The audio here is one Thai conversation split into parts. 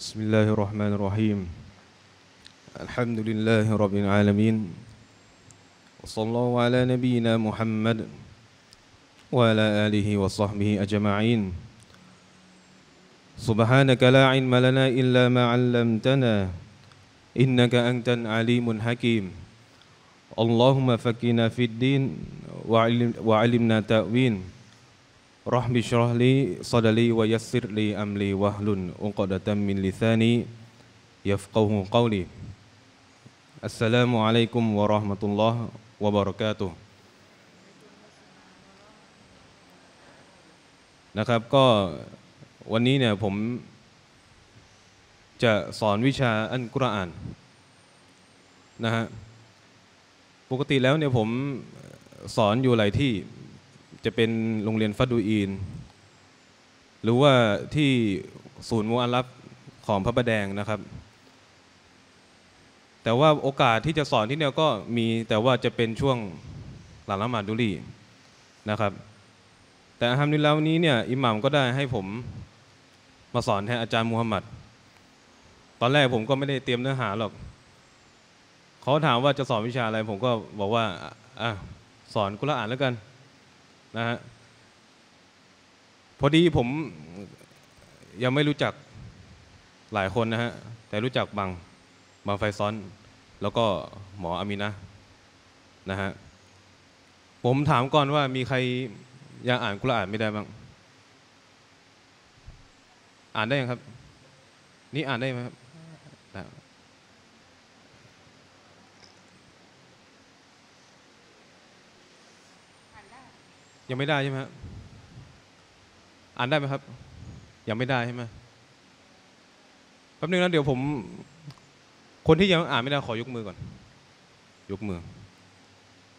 بسم الله الرحمن الرحيم الحمد لله رب العالمين وصلى الله على نبينا محمد وعلى آله وصحبه أجمعين سبحانك لا علم لنا إلا ما علمتنا إنك أنت العليم الحكيم اللهم فكنا في الدين وعلم وعلمنا تأويل رحم اشرح لي صدري ويسر لي أمري واحلل عقدة من لساني يفقه قولي السلام عليكم ورحمة الله وبركاته นะครับก็วันนี้เนี่ยผมจะสอนวิชาอันกุรอานนะฮะปกติแล้วเนี่ยผมสอนอยู่หลายที่ จะเป็นโรงเรียนฟัดดูอีน หรือว่าที่ศูนย์มูอัลลับของพระประแดงนะครับ แต่ว่าโอกาสที่จะสอนที่เนี่ยก็มีแต่ว่าจะเป็นช่วงหลังละหมาดดุลีนะครับ แต่อัลฮัมดุลิลละวันนี้เนี่ยอิหมัมก็ได้ให้ผมมาสอนแทนอาจารย์มูฮัมหมัดตอนแรกผมก็ไม่ได้เตรียมเนื้อหาหรอกเขาถามว่าจะสอนวิชาอะไร ผมก็บอกว่าอะสอนกุรอานแล้วกัน นะฮะพอดีผมยังไม่รู้จักหลายคนนะฮะ แต่รู้จักบางบางไฟซ้อน แล้วก็หมออามินะนะฮะ ผมถามก่อนว่ามีใครยังอ่านกุรอานไม่ได้บ้าง อ่านได้ยังครับ นี่อ่านได้ไหมครับ ยังไม่ได้ใช่ไหมครับอ่านได้ไหมครับ ยังไม่ได้ใช่ไหมแป๊บนึงนะเดี๋ยวผม คนที่ยังอ่านไม่ได้ขอยกมือก่อน ยกมือ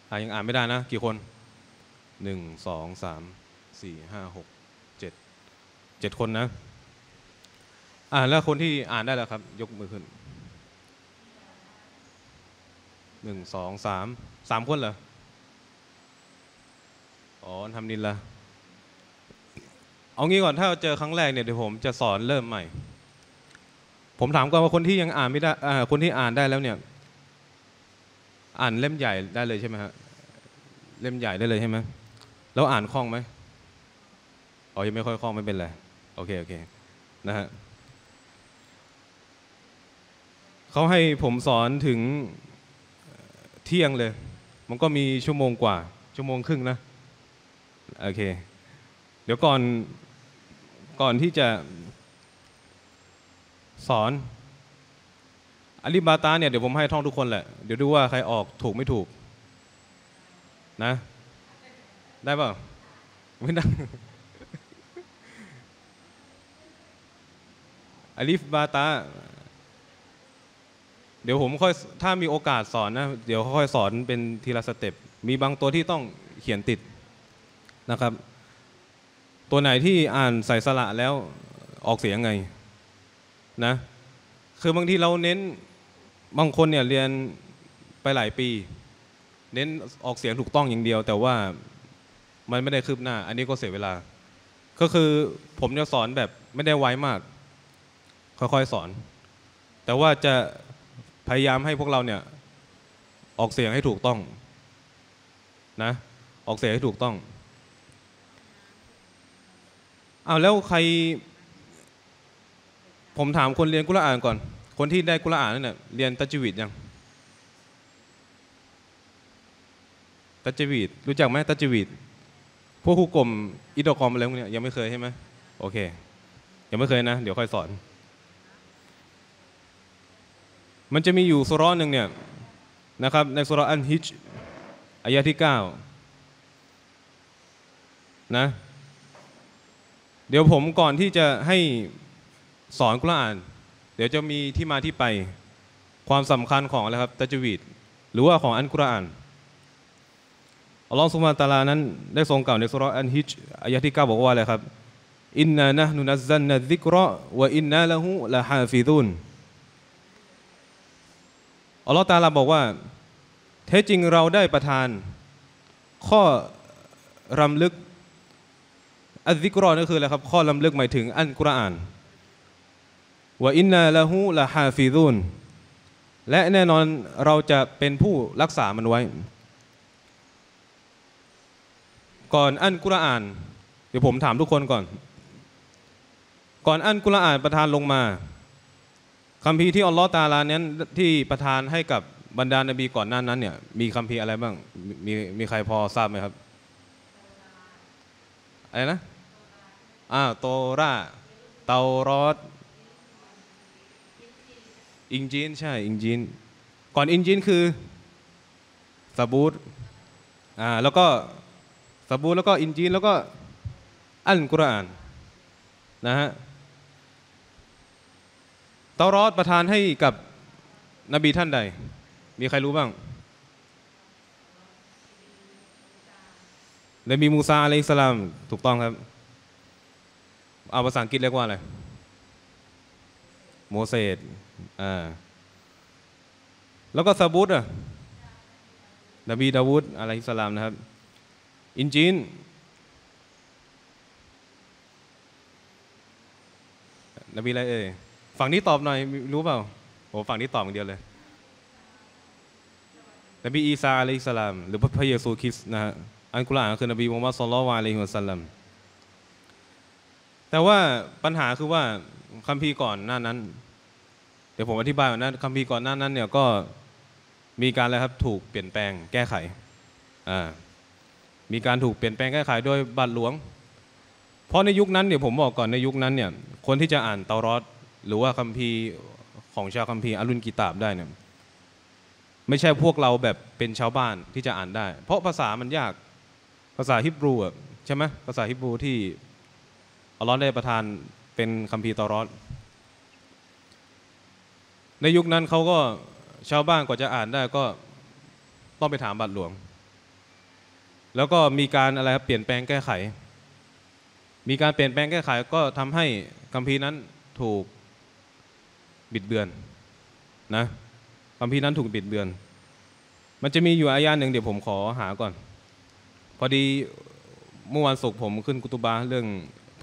อ่ายังอ่านไม่ได้นะ กี่คนหนึ่งสองสามสี่ห้าหกเจ็ดเจ็ดคนนะ อ่าแล้วคนที่อ่านได้แล้วครับ ยกมือขึ้นหนึ่งสองสามสามคนเหรอ อ๋อทำนินละเอางี้ก่อนถ้าเจอครั้งแรกเนี่ยเดี๋ยวผมจะสอนเริ่มใหม่ ผมถามก่อนว่าคนที่ยังอ่านไม่ได้อคนที่อ่านได้แล้วเนี่ย อ่านเล่มใหญ่ได้เลยใช่ไหมฮะเล่มใหญ่ได้เลยใช่ไหมแล้วอ่านคล่องไหมอ๋อยังไม่ค่อยคล่องไม่เป็นไรโอเคโอเคนะฮะเขาให้ผมสอนถึงเที่ยงเลย มันก็มีชั่วโมงกว่า ชั่วโมงครึ่งนะ โอเค เดี๋ยวก่อนก่อนที่จะสอนอาลีบาตาเนี่ยเดี๋ยวผมให้ท่องทุกคนแหละ เดี๋ยวดูว่าใครออกถูกไม่ถูก นะ ได้เปล่าไม่ได้อาลิฟบาตา เดี๋ยวผมค่อยถ้ามีโอกาสสอนนะ เดี๋ยวค่อยสอนเป็นทีละสเต็ปมีบางตัวที่ต้องเขียนติด นะครับ ตัวไหนที่อ่านใส่สระแล้วออกเสียงไงนะคือบางทีเราเน้นบางคนเนี่ยเรียนไปหลายปี เน้นออกเสียงถูกต้องอย่างเดียว แต่ว่ามันไม่ได้คืบหน้า อันนี้ก็เสียเวลา ก็คือผมจะสอนแบบไม่ได้ไวมาก ค่อยๆสอน แต่ว่าจะพยายามให้พวกเราเนี่ยออกเสียงให้ถูกต้องนะออกเสียงให้ถูกต้อง อ้าวแล้วใคร ผมถามคนเรียนกุรอานก่อน คนที่ได้กุรอานนั่นน่ะเรียนตัจวิดยังตัจวิดรู้จักไหมตัจวิดพวกคู่กลมอิดอกรมอะไรพวกเนี้ยยังไม่เคยใช่ไหมโอเค ยังไม่เคยนะ เดี๋ยวค่อยสอน มันจะมีอยู่สุร้อนหนึ่งเนี่ยนะครับ ในสุร้อันฮิจอายะที่ 9 นะ เดี๋ยวผมก่อนที่จะให้สอนกุรอาน เดี๋ยวจะมีที่มาที่ไป ความสำคัญของอะไรครับตัจวีดหรือว่าของอันกุรอานอัลลอฮฺสุบฮานตะลานั้นได้ทรงกล่าวในสุรอันฮิจอายะที่9บอกว่าอะไรครับอินนานะนุนัซซันนะซิกรอوإنا له لحافظون อัลลอฮฺตาลาบอกว่าแท้จริงเราได้ประทาน ข้อรำลึก อัลซิกรอนั่คืออะไรครับข้อลำลึกหมายถึงอันกุรอานวะอินนาละหูละฮาฟิซุนและแน่นอนเราจะเป็นผู้รักษามันไว้ ก่อนอัลกุรอาน เดี๋ยวผมถามทุกคนก่อน ก่อนอันกุรอานประทานลงมาคำพีร์ที่อัลลอฮ์ตาลานั้นที่ประทานให้กับบรรดานบีก่อนหน้านั้นเนี่ยมีคำพีร์อะไรบ้างมีมีใครพอทราบไหมครับอะไรนะ อ่าโตราเตารอดอิงจีนใช่อิงจีนก่อนอิงจีนคือซาบูตอ่าแล้วก็ซาบูตแล้วก็อินจีนแล้วก็อัลกุรอานนะฮะเตารอดประทานให้กับนบีท่านใด มีใครรู้บ้างนบีมูซาอะลัยฮิสสลามถูกต้องครับ เอาภาษาอังกฤษเรียกว่าอะไร โมเสสอ่าแล้วก็ซะบูรอะนบีดาวูด عليه السلام นะครับ อินญีลนบีอะไรเอ่ยฝั่งนี้ตอบหน่อย รู้เปล่าโอ้ฝั่งนี้ตอบอย่างเดียวเลย นบีอีซา عليه السلام หรือพระเยซูคริสต์นะฮะอันกุรอานคือนบีมุฮัมมัดศ็อลลัลลอฮุอะลัยฮิวะสัลลัม แต่ว่าปัญหาคือว่าคัมภีร์ก่อนหน้านั้น เดี๋ยวผมอธิบายก่อนนะคัมภีร์ก่อนหน้านั้นเนี่ยก็มีการอะไรครับถูกเปลี่ยนแปลงแก้ไขอ่ามีการถูกเปลี่ยนแปลงแก้ไขโดยบัตรหลวง เพราะในยุคนั้นเดี๋ยวผมบอกก่อนในยุคนั้นเนี่ยคนที่จะอ่านเตารอดหรือว่าคัมภีร์ของชาวคัมภีร์อรุณกิตาบได้เนี่ยไม่ใช่พวกเราแบบเป็นชาวบ้านที่จะอ่านได้ เพราะภาษามันยากภาษาฮิบรูอะใช่ไหมภาษาฮิบรูที่ อัลลอฮ์ได้ประทานเป็นคัมภีร์ตอรอดในยุคนั้นเขาก็ชาวบ้านกว่าจะอ่านได้ก็ต้องไปถามบัตรหลวง แล้วก็มีการอะไรครับเปลี่ยนแปลงแก้ไข มีการเปลี่ยนแปลงแก้ไขก็ทำให้คัมภีร์นั้นถูกบิดเบือนนะคัมภีร์นั้นถูกบิดเบือน มันจะมีอยู่อายาหนึ่งเดี๋ยวผมขอหาก่อน พอดีเมื่อวานศุกร์ผมขึ้นกุตุบาเรื่อง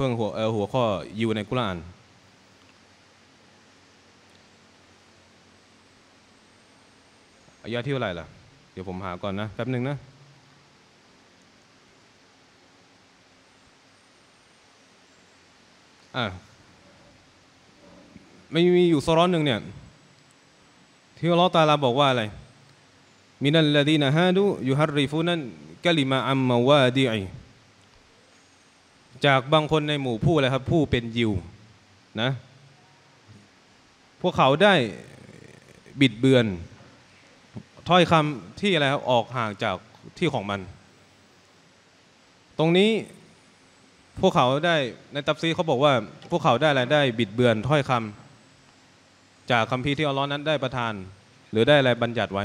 เพิ่งหัวเออหัวข้ออยู่ในกุรอาน อายะที่เท่าไหร่ล่ะ เดี๋ยวผมหาก่อนนะ แป๊บหนึ่งนะ อะไม่มีอยู่ซอร้อนหนึ่งเนี่ย ที่อัลลอฮฺตาลาบอกว่าอะไรมินัลลดีนะฮาดูยูฮัรริฟูนันกะลิมาอัมมาวาดีไอ จากบางคนในหมู่ผู้อะไรครับ ผู้เป็นยิวนะ พวกเขาได้บิดเบือน ถ้อยคำที่อะไรครับออกห่างจากที่ของมัน ตรงนี้พวกเขาได้ในตับซีเขาบอกว่า พวกเขาได้อะไรได้บิดเบือนถ้อยคำจากคัมภีที่อัลลอฮ์นั้นได้ประทาน หรือได้อะไรบัญญัติไว้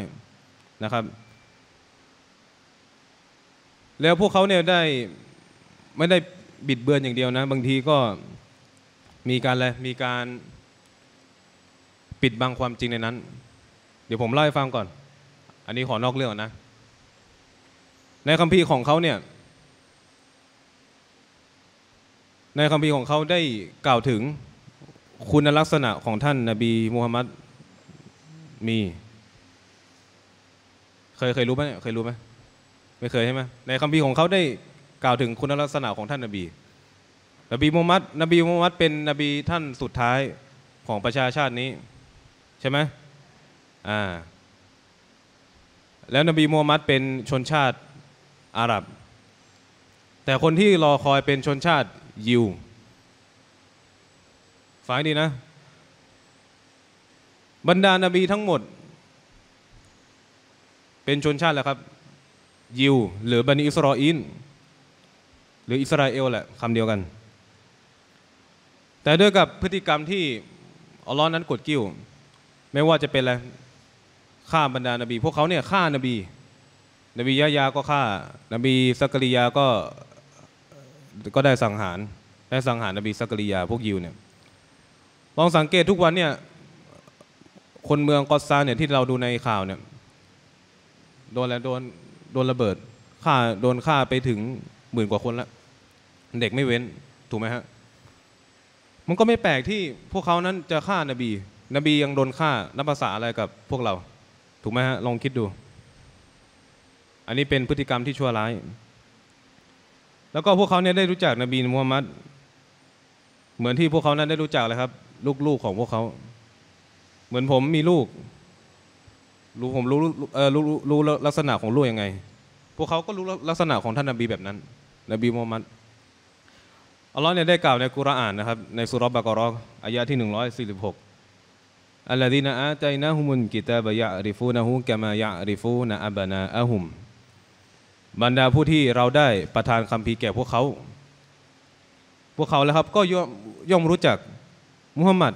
นะครับแล้วพวกเขาเนี่ยได้ไม่ได้ บิดเบือนอย่างเดียวนะ บางทีก็มีการอะไรมีการปิดบังความจริงในนั้น เดี๋ยวผมเล่าให้ฟังก่อน อันนี้ขอนอกเรื่องนะ ในคัมภีร์ของเขาเนี่ย ในคัมภีร์ของเขาได้กล่าวถึงคุณลักษณะของท่านนบีมูฮัมมัดมี เคยเคยรู้ไหมเนี่ยเคยรู้ไหมไม่เคยใช่ไหมในคัมภีร์ของเขาได้ กล่าวถึงคุณลักษณะของท่านนบี นบีมูฮัมมัดนบีมูฮัมมัดเป็นนบีท่านสุดท้ายของประชาชาตินี้ ใช่ไหมอ่าแล้วนบีมูฮัมมัดเป็นชนชาติอาหรับ แต่คนที่รอคอยเป็นชนชาติยิวฟังให้ดีนะ บรรดานาบีทั้งหมด เป็นชนชาติแหละครับ ยิว หรือบันิอิสราอิน หรืออิสราเอลแหละคำเดียวกัน แต่ด้วยกับพฤติกรรมที่อัลลอฮ์นั้นกดกิ้ว ไม่ว่าจะเป็นอะไรฆ่าบรรดานบี พวกเขาเนี่ยฆ่านบี นบียะยาก็ฆ่านบีสักริยาก็ก็ได้สังหารได้สังหารนบีสักริยาพวกยิวเนี่ยลองสังเกตทุกวันเนี่ยคนเมืองกอซาเนี่ยที่เราดูในข่าวเนี่ยโดนอะไรโดนโดนระเบิดฆ่าโดนฆ่าไปถึง หมื่นกว่าคนละเด็กไม่เว้นถูกไหมฮะมันก็ไม่แปลกที่พวกเขานั้นจะฆ่านบี นบียังโดนฆ่านับภาษาอะไรกับพวกเรา ถูกไหมฮะลองคิดดู อันนี้เป็นพฤติกรรมที่ชั่วร้าย แล้วก็พวกเขาเนี่ยได้รู้จักนบีมูฮัมมัดเหมือนที่พวกเขานั้นได้รู้จักเลยครับ ลูกๆของพวกเขา เหมือนผมมีลูก รู้ผมรู้เออรู้รู้ลักษณะของลูกยังไง พวกเขาก็รู้ลักษณะของท่านนบีแบบนั้น นบีมูฮัมมัดอัลลอฮ์เนี่ยได้กล่าวในกุรอานนะครับในสุรบะกรออายะที่ 146อัลลดีนอาตัยนะฮุมุนกิตาบะยะริฟูนะฮูกะมายะริฟูนะอับนาอะฮุมบรรดาผู้ที่เราได้ประทานคัมภีแก่พวกเขา พวกเขาแล้วครับก็ย่อมย่อมรู้จักมุฮัมมัด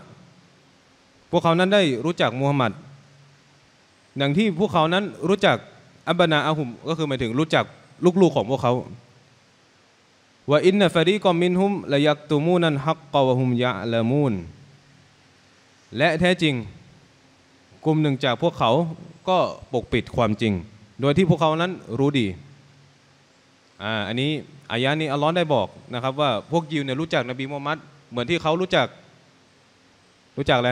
พวกเขานั้นได้รู้จักมุฮัมมัดอย่างที่พวกเขานั้นรู้จักอับบานาอาหุมก็คือหมายถึงรู้จักลูกๆของพวกเขา ว่าอินนฟารีกอมินฮุมละยักตูมูนันฮักกวะฮุมยะละมูนและแท้จริง กลุ่มหนึ่งจากพวกเขาก็ปกปิดความจริง โดยที่พวกเขานั้นรู้ดีอ่าอันนี้อายะนี้อัลลอฮ์ได้บอกนะครับว่าพวกยิวเนี่ยรู้จักนบีมูฮัมมัดเหมือนที่เขารู้จัก รู้จักอะไร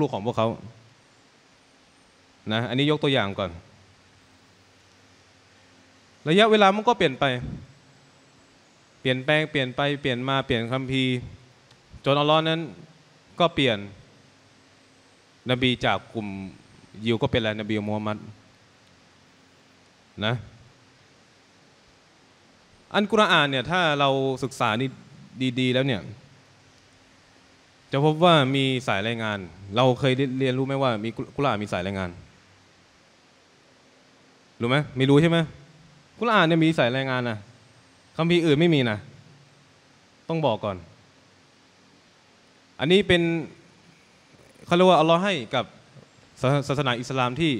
ลูกๆของพวกเขานะอันนี้ยกตัวอย่างก่อน ระยะเวลามันก็เปลี่ยนไป เปลี่ยนแปลงเปลี่ยนไปเปลี่ยนมาเปลี่ยนคัมภีร์จนอัลลอฮ์นั้นก็เปลี่ยนนบีจากกลุ่มยิวก็เป็นอะไรนบีมูฮัมมัดนะอันกุรอานเนี่ยถ้าเราศึกษานี่ดี ๆ แล้วเนี่ย จะพบว่ามีสายรายงาน เราเคยเรียนรู้ไหมว่ามีกุรอานมีสายรายงานรู้ไหมไม่รู้ใช่ไหมกุรอานเนี่ยมีสายรายงานนะ คำพีอื่นไม่มีนะ ต้องบอกก่อน อันนี้เป็นเขาเรียกว่าอัลลอฮ์ให้กับศาสนาอิสลามที่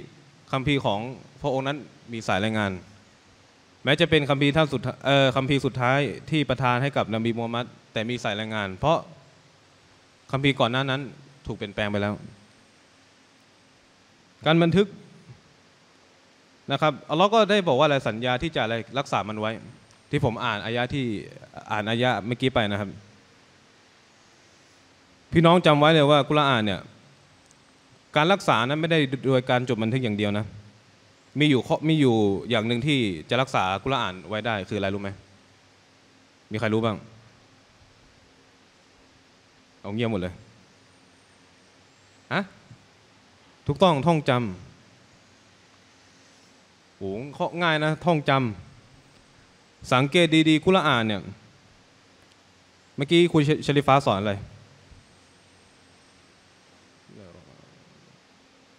คำพีของพระองค์นั้นมีสายรายงาน แม้จะเป็นคัมภีท่านสุดคัมภีสุดท้ายที่ประทานให้กับนบีมูฮัมมัดแต่มีสายรายงาน เพราะคัมภีก่อนหน้านั้นถูกเปลี่ยนแปลงไปแล้ว การบันทึกนะครับอัลลอฮ์ก็ได้บอกว่าอะไรสัญญาที่จะอะไรรักษามันไว้ ที่ผมอ่านอายะที่อ่านอายะเมื่อกี้ไปนะครับ พี่น้องจำไว้เลยว่ากุรอานเนี่ยการรักษานั้นไม่ได้โดยการจดบันทึกอย่างเดียวนะ มีอยู่มีอยู่อย่างหนึ่งที่จะรักษากุรอานไว้ได้คืออะไรรู้ไหมมีใครรู้บ้าง เอาเงียบหมดเลยฮะถูกต้องท่องจำโหง่ายนะ ท่องจำ สังเกตดีๆกุรอานเนี่ย เมื่อกี้คุณชลิฟ้าสอนอะไร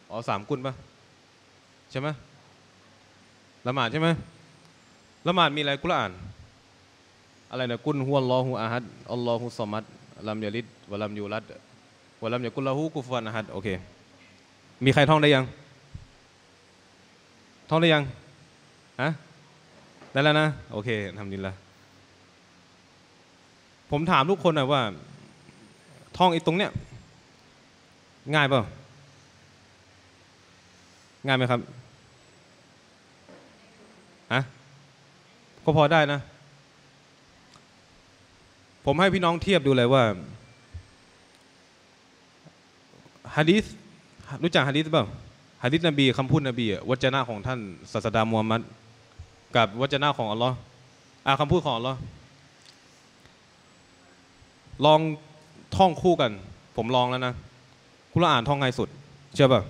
อ๋อสามกุลปะใช่ไหมละหมาดใช่ไหมละหมาดมีอะไรกุรอาน อะไรนะกุลฮุวัลลอฮุอาฮัดอัลลอฮุสมัดลัมยาลิดวะลัมยูรัดวะลัมยากุลละฮูกุฟวานอาฮัดโอเค มีใครท่องได้ยัง ท่องได้ยังฮะ ได้แล้วนะ โอเคทำดีละผมถามทุกคนหน่อยว่า ท่องไอ้ตรงเนี้ยง่ายเปล่าง่ายไหมครับฮะก็พอได้นะ ผมให้พี่น้องเทียบดูเลยว่าฮะดีษรู้จักฮะดีษเปล่าฮะดีษนบีคำพูดนบีวจนะของท่านศาสดามูฮัมมัด กับวจนะของอัลลอฮ์อ่าคำพูดของอัลลอฮ์ลองท่องคู่กัน ผมลองแล้วนะคุณละอ่านท่องง่ายสุด เชื่อป่ะ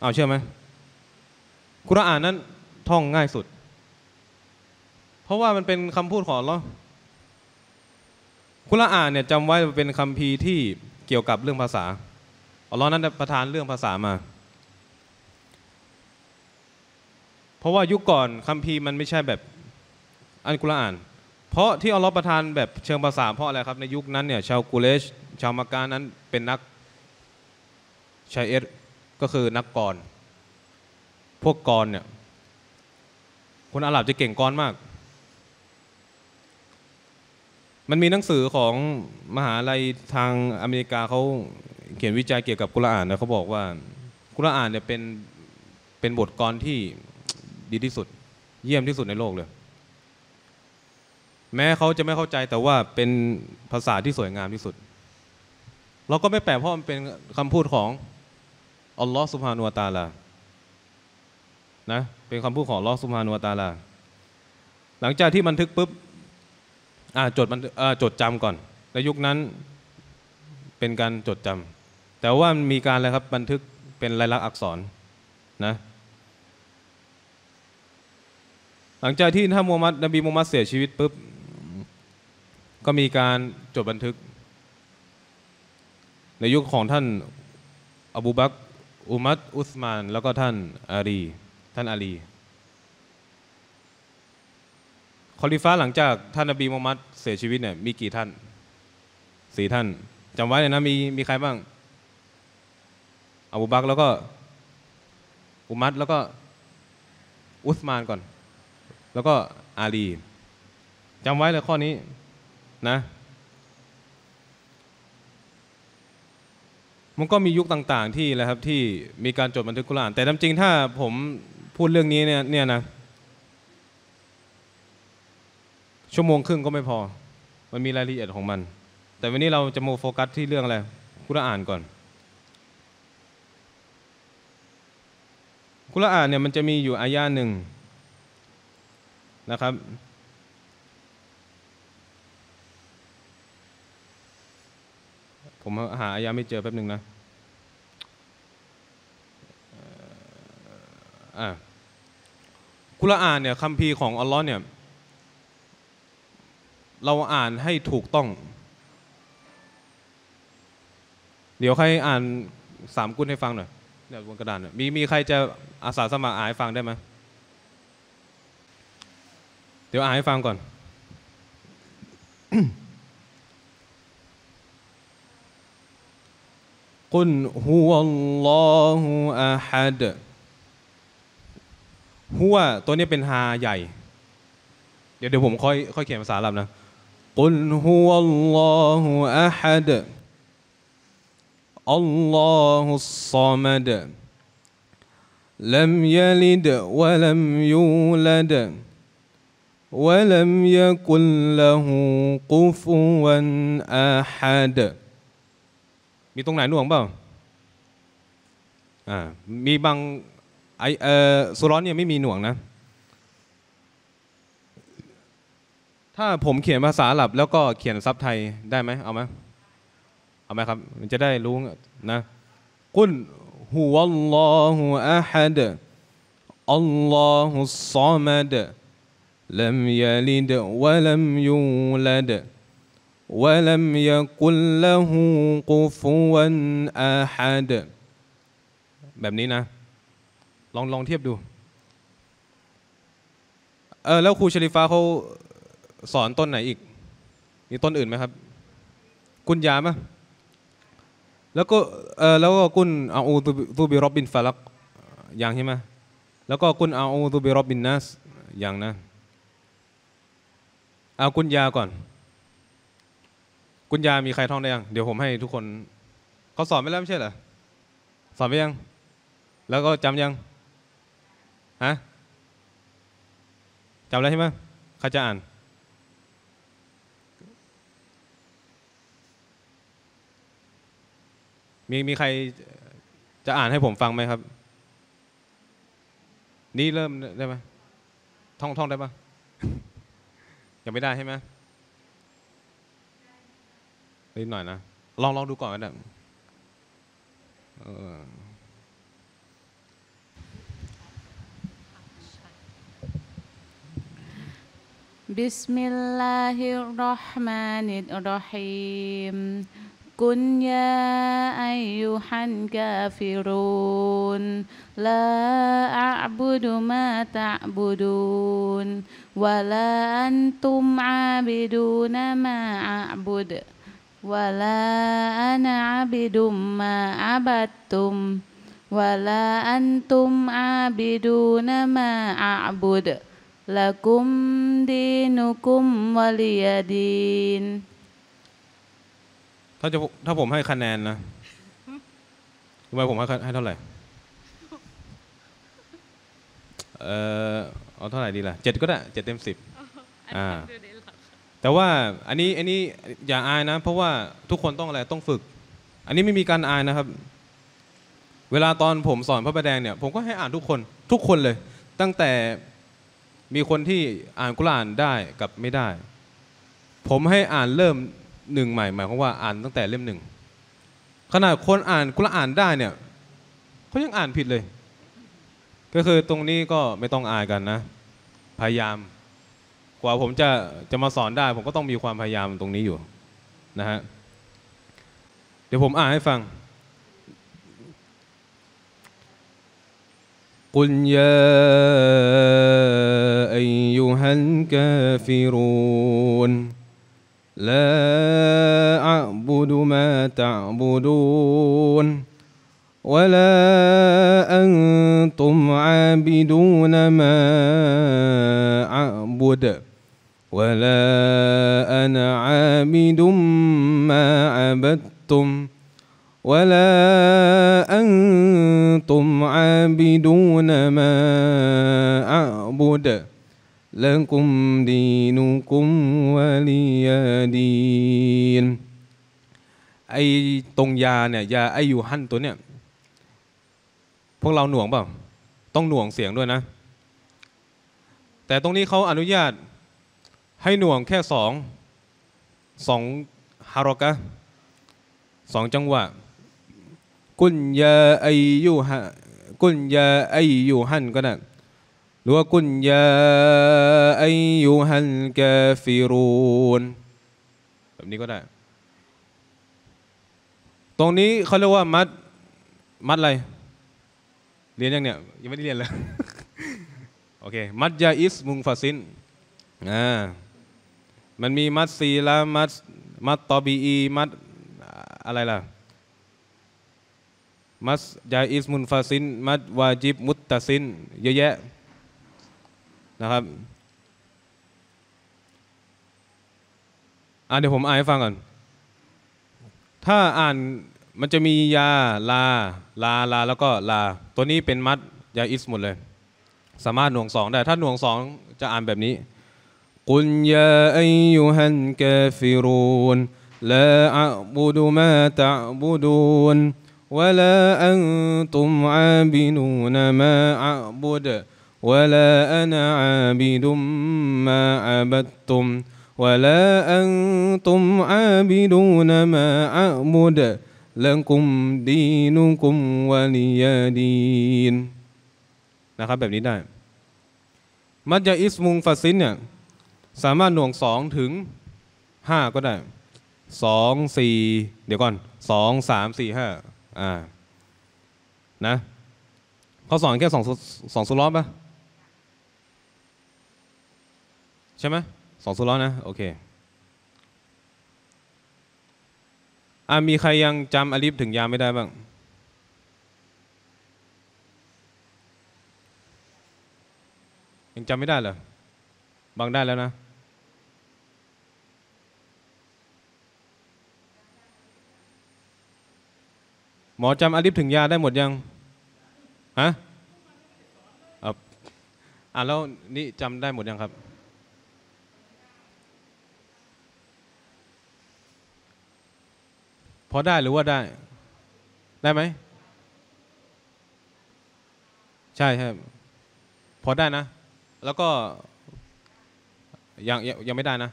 เอาเชื่อไหมกุรอานนั้นท่องง่ายสุด เพราะว่ามันเป็นคำพูดของเรากุรอานเนี่ยจำไว้เป็นคำพีที่เกี่ยวกับเรื่องภาษาอัลลอฮ์นั้นประทานเรื่องภาษามา เพ ราะว่ายุคก่อนคำพีร์มันไม่ใช่แบบอันกุรอาน เพราะที่อัลลอฮ์ประทานแบบเชิงภาษาเพราะอะไรครับในยุคนั้นเนี่ยชาวกุเลชชาวมักกะนั้นเป็นนักชัยเอรก็คือนักกรพวกกรเนี่ยคนอาหรับจะเก่งกรมาก มันมีหนังสือของมหาลัยทางอเมริกาเขาเขียนวิจัยเกี่ยวกับกุรอานนะเขาบอกว่ากุรอานเนี่ยเป็นเป็นบทกรที่ ดีที่สุด เยี่ยมที่สุดในโลกเลย แม้เขาจะไม่เข้าใจแต่ว่าเป็นภาษาที่สวยงามที่สุด เราก็ไม่แปลกเพราะมันเป็นคำพูดของอัลลอฮ์สุบฮานุวะตาลานะเป็นคำพูดของอัลลอฮ์สุบฮานุวะตาลา หลังจากที่บันทึกปุ๊บจดบันทึกอ่าจดจำก่อนในยุคนั้นเป็นการจดจำแต่ว่ามีการอะไรครับบันทึกเป็นลายลักษณ์อักษรนะ หลังจากที่ท่านมูฮัมมัดนบีมูฮัมมัดเสียชีวิตปุ๊บก็มีการจดบันทึก ในยุคของท่านอบูบักอุมัดอุสมาน แล้วก็ท่านอาลีท่านอาลีคอลิฟ้าหลังจากท่านนบีมูฮัมมัดเสียชีวิตเนี่ยมีกี่ท่านสี่ท่านจำไว้เลยนะมีมีใครบ้างอบูบักแล้วก็อุมัดแล้วก็อุสมานก่อน แล้วก็อาลีจำไว้เลยข้อนี้นะ มันก็มียุคต่างๆที่แหละครับที่มีการจดบันทึกกุรอาน แต่ตามจริงถ้าผมพูดเรื่องนี้เนี่ยเนี่ยนะชั่วโมงครึ่งก็ไม่พอ มันมีรายละเอียดของมัน แต่วันนี้เราจะมาโฟกัสที่เรื่องอะไรกุรอานก่อน กุรอานเนี่ยมันจะมีอยู่อายาหนึ่ง นะครับ ผมหาอายาไม่เจอแป๊บหนึ่งนะอ่ากุรอานเนี่ยคัมภีของอัลลอฮ์เนี่ยเราอ่านให้ถูกต้อง เดี๋ยวใครอ่านสามกุลให้ฟังหน่อยเดี๋ยวบนกระดานหน่ยมีมีใครจะอาสาสมัครอ่านให้ฟังได้ไหม ดี๋ยวอ่านให้ฟังก่อน กุลฮุวัลลอฮุอะฮัดฮุวตัวนี้เป็นฮาใหญ่ เดี๋ยวเดี๋ยวผมค่อยค่อยเขียนภาษาอาหรับนะ กุลฮุวัลลอฮุอะฮัดอัลลอฮุสซอมัด لم يلد ولم يولد ولم يكن له كفوا أحد มีตรงไหนหน่วงเปล่าอ่ามีบางไอเออสุร้อนเนี่ยไม่มีหน่วงนะ ถ้าผมเขียนภาษาอาหรับแล้วก็เขียนซับไทยได้ไหมเอาไหมเอาไหมครับ มันจะได้รู้นะกุลฮุวัลลอฮุอะฮัดอัลลอฮุสซอมัด لم يلد ولم يولد ولم يكن له كفوا أحد แบบนี้นะ ลองลองเทียบดู เออแล้วครูชลิฟ้าเขาสอนต้นไหนอีก มีต้นอื่นไหมครับ กุญยามะแล้วก็เออแล้วก็กุนอาอูตูบิรอบบินฟาลักอย่างใช่ไหมแล้วก็กุนอาอูตูบิรอบบินนัสอย่างนะ เอากุญยาก่อน กุญยามีใครท่องได้ยัง เดี๋ยวผมให้ทุกคนเขาสอนไปแล้วไม่ใช่เหรอสอนไปยัง แล้วก็จำยังฮะจำแล้วใช่ไหมใครจะอ่านมีมีใครจะอ่านให้ผมฟังไหมครับ นี่เริ่มได้ไหมท่องท่องได้ปะ ยังไม่ได้ใช่ไหมนิดหน่อยนะ ลองลองดูก่อนก็ได้บิสมิลลาฮิรราะห์มานิรราะฮีม Kun ya ayyuhan kafirun. La a'budu ma ta'budun. Wala antum abiduna ma a'bud. Wala ana abidum ma abattum Wala antum abiduna ma a'bud. Lakum dinukum waliyadin. ถ้าจะถ้าผมให้คะแนนนะรู้ไหมผมให้ให้เท่าไหร่ เออเอาเท่าไหร่ดีล่ะเจ็ดก็ได้เจ็ดเต็มสิบอ่าแต่ว่าอันนี้อันนี้อย่าอายนะ เพราะว่าทุกคนต้องอะไรต้องฝึก อันนี้ไม่มีการอายนะครับ เวลาตอนผมสอนพระประแดงเนี่ย ผมก็ให้อ่านทุกคน ทุกคนเลย ตั้งแต่มีคนที่อ่านกุรอานได้กับไม่ได้ ผมให้อ่านเริ่ม หนึ่งใหม่หมายความว่าอ่านตั้งแต่เล่มหนึ่งขนาดคนอ่านกุรอานได้เนี่ยเขายังอ่านผิดเลย ก็คือตรงนี้ก็ไม่ต้องอายกันนะ พยายาม กว่าผมจะจะมาสอนได้ ผมก็ต้องมีความพยายามตรงนี้อยู่นะฮะเดี๋ยวผมอ่านให้ฟัง قل يا أيها الكافرون لا أعبد ما تعبدون ولا أنتم عابدون ما أعبد ولا أنا عابد ما عبدتم ولا أنتم عابدون ما أعبد لكم دينكم ولي دين ไอตรงยาเนี่ยยาไอยูฮันตัวเนี่ย พวกเราหน่วงเปล่า ต้องหน่วงเสียงด้วยนะ แต่ตรงนี้เขาอนุญาตให้หน่วงแค่สองสองฮารอกะสองจังหวะ กุญยาไอยูฮะกุญยาไอยูฮันก็ได้ หรือว่ากุญยาไอยูฮันกาฟิรูนแบบนี้ก็ได้ ตรงนี้เขาเรียกว่ามัด มัดอะไร เรียนยังเนี่ย ยังไม่ได้เรียนเลย โอเค มัดยาอิสมุงฟาซินอ่ามันมีมัดซีลามัด มัดตอบีอีมัดอะไรล่ะ มัสยาอิสมุนฟาซิน มัดวาจิบมุตตะซิน เยอะแยะ นะครับอ่าเดี๋ยวผมอ่านให้ฟังก่อน ถ้าอ่านมันจะมียา ลา ลา ลา แล้วก็ลา ตัวนี้เป็นมัดยาอิสหมดเลย สามารถหน่วงสองได้ ถ้าหน่วงสองจะอ่านแบบนี้ กุลยาอายุฮันกาฟิรูน لا أعبد ما تعبدون ولا أنتم عابدون ما أعبد ولا أنا عابد ما عبدتم ولا أنتم عابدون ما أعبد لكم دينكم ولي دين นะครับแบบนี้ได้ มัจยาอิสมุงฟาซินเนี่ยสามารถหน่วงสองถึงห้าก็ได้สองสี่เดี๋ยวก่อนสองสามสี่ห้าอ่านะเขาสอนแค่สองสองสุรอบปะ ใช่ไหมสองสุรอนะ โอเคอ่ามีใครยังจำอลิฟถึงยาไม่ได้บ้าง ยังจำไม่ได้เหรอบางได้แล้วนะหมอจำอลิฟถึงยาได้หมดยัง ฮะอะอ่าแล้วนี่จำได้หมดยังครับ อได้หรือว่าได้ ได้ไหม ใช่ใช่พอได้นะ แล้วก็ยังยังไม่ได้นะ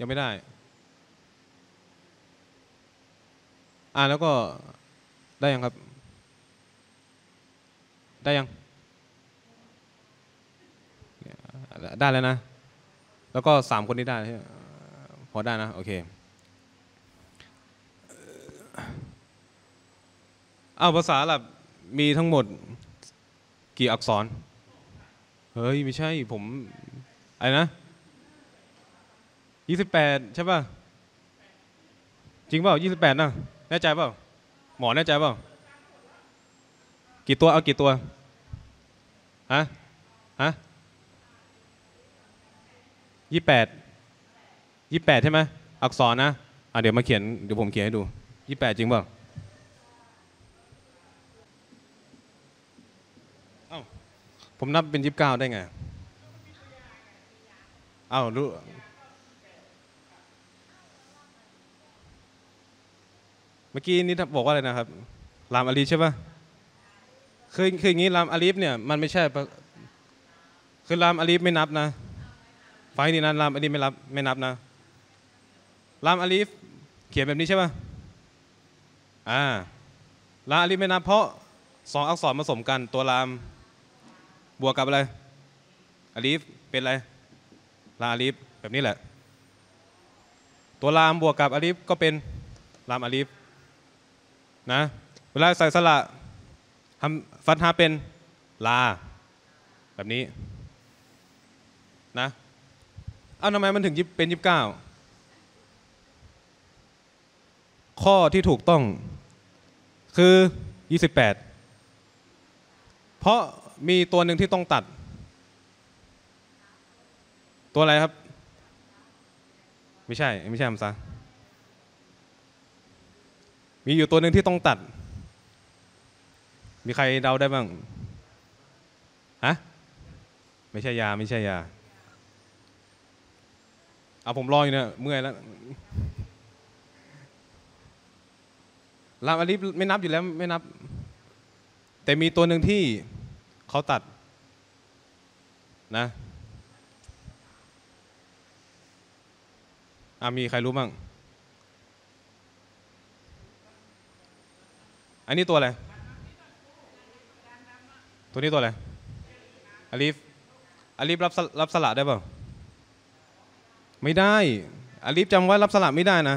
ยังไม่ได้ อ่าแล้วก็ได้ยังครับ ได้ยัง ได้แล้วนะ แล้วก็สามคนนี้ได้ใช่ไหม พอได้นะ โอเคเอาภาษาอาหรับมีทั้งหมดกี่อักษร เฮ้ย ไม่ใช่ผมอะไรนะยี่สิบแปดใช่ป่ะ จริงเปล่ายี่สิบแปดนะแน่ใจเปล่า หมอแน่ใจเปล่า กี่ตัวเอากี่ตัว ฮะ ฮะยี่แปด ยี่แปดใช่ไหมอักษรนะอะเดี๋ยวมาเขียนเดี๋ยวผมเขียนให้ดูยี่แปดจริงเปล่าเอ้าผมนับเป็นยี่สิบเก้าได้ไงเอ้ารู้เมื่อกี้นี่บอกว่าอะไรนะครับลามอาลีใช่ปะคือคืออย่างนี้ลามอาลีฟเนี่ยมันไม่ใช่คือลามอาลีฟไม่นับนะฟังดีนะลามอาลีฟไม่รับไม่นับนะ ลามอาลีฟเขียนแบบนี้ใช่ปะอ่าลามอาลีฟไม่นับเพราะสองอักษรผสมกันตัวลามบวกกับอะไรอาลีฟเป็นอะไรลามอาลีฟแบบนี้แหละ ตัวลามบวกกับอาลีฟก็เป็นลามอาลีฟนะเวลาใส่สระทำฟันฮาเป็นลา แบบนี้นะ เอาทำไมมันถึงเป็นยิบเก้า ข้อที่ถูกต้องคือ 28 เพราะมีตัวหนึ่งที่ต้องตัด ตัวอะไรครับ ไม่ใช่ ไม่ใช่คำซามีอยู่ตัวหนึ่งที่ต้องตัด มีใครเดาได้บ้างฮะไม่ใช่ยา ไม่ใช่ยาเอาผมรออยู่เนี่ยเมื่อยแล้ว ลามอาลีฟไม่นับอยู่แล้วไม่นับ แต่มีตัวหนึ่งที่เขาตัดนะอะมีใครรู้บ้าง อันนี้ตัวอะไร ตัวนี้ตัวอะไรอาลีฟอาลีฟรับรับสละได้เปล่า ไม่ได้อาลีฟจำไว้รับสละไม่ได้นะ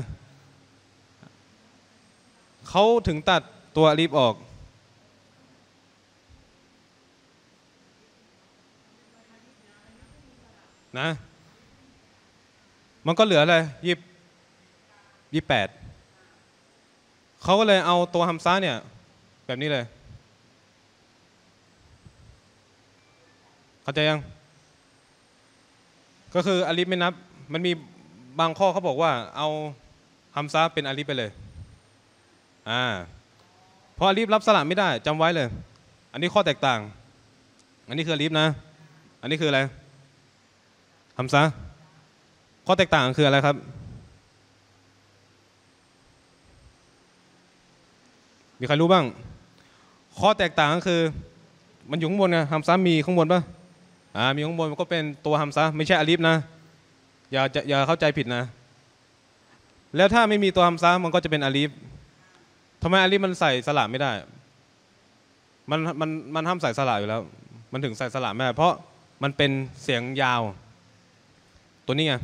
เขาถึงตัดตัวอลีฟออก นะ มันก็เหลืออะไรยี่ยี่แปดเขาก็เลยเอาตัวฮัมซาเนี่ย แบบนี้เลย เข้าใจยัง ก็คืออลีฟไม่นับ มันมีบางข้อเขาบอกว่าเอาฮัมซาเป็นอลีฟไปเลย อ่าเพราะอาลีฟรับสลับไม่ได้จำไว้เลย อันนี้ข้อแตกต่าง อันนี้คืออาลีฟนะ อันนี้คืออะไรฮัมซาข้อแตกต่างคืออะไรครับ มีใครรู้บ้าง ข้อแตกต่างคือ มันอยู่ข้างบนไงฮัมซามีข้างบนปะอ่ามีข้างบนมันก็เป็นตัวฮัมซาไม่ใช่อาลีฟนะอย่าอย่าเข้าใจผิดนะ แล้วถ้าไม่มีตัวฮัมซามันก็จะเป็นอาลีฟ ทำไมอาลีมันใส่สระไม่ได้ มันมันมันห้ามใส่สระอยู่แล้ว มันถึงใส่สระไม่ได้เพราะมันเป็นเสียงยาว ตัวนี้ไง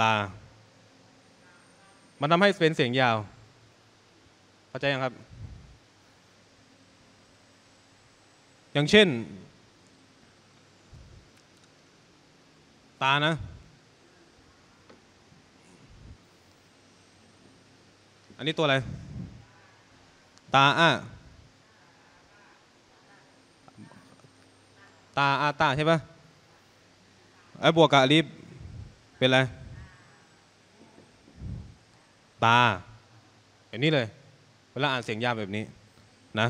ลา มันทำให้เป็นเสียงยาวเข้าใจยังครับ อย่างเช่น ตานะอันนี้ตัวอะไร ตาอ้าตาอาตาใช่ปะไอ้บวกกับอลิฟเป็นอะไร ตาแบบนี้เลย เวลาอ่านเสียงยาวแบบนี้นะ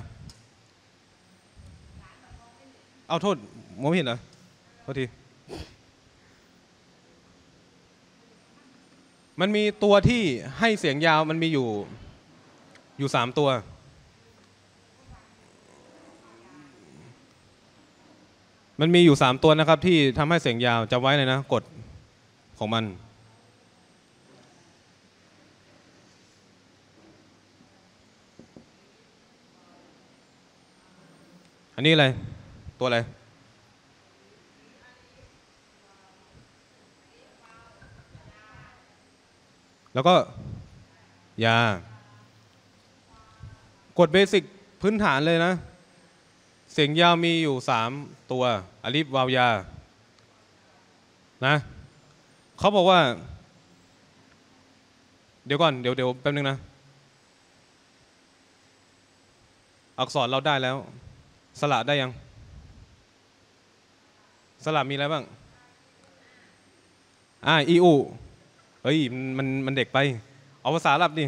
เอาโทษมองไม่เห็นเหรอโทษที มันมีตัวที่ให้เสียงยาวมันมีอยู่อยู่สามตัว มันมีอยู่สามตัวนะครับ ที่ทำให้เสียงยาวจำไว้เลยนะกฎของมัน อันนี้อะไร ตัวอะไร แล้วก็ ยากฎเบสิกพื้นฐานเลยนะ เสียงยาวมีอยู่สามตัวอลิฟวาวยา นะเขาบอกว่า เดี๋ยวก่อน เดี๋ยวเดี๋ยวแป๊บนึงนะ อักษรเราได้แล้ว สระได้ยัง สระมีอะไรบ้าง อ่าอีอูเฮ้ย มันมันเด็กไป เอาภาษาอาหรับดิ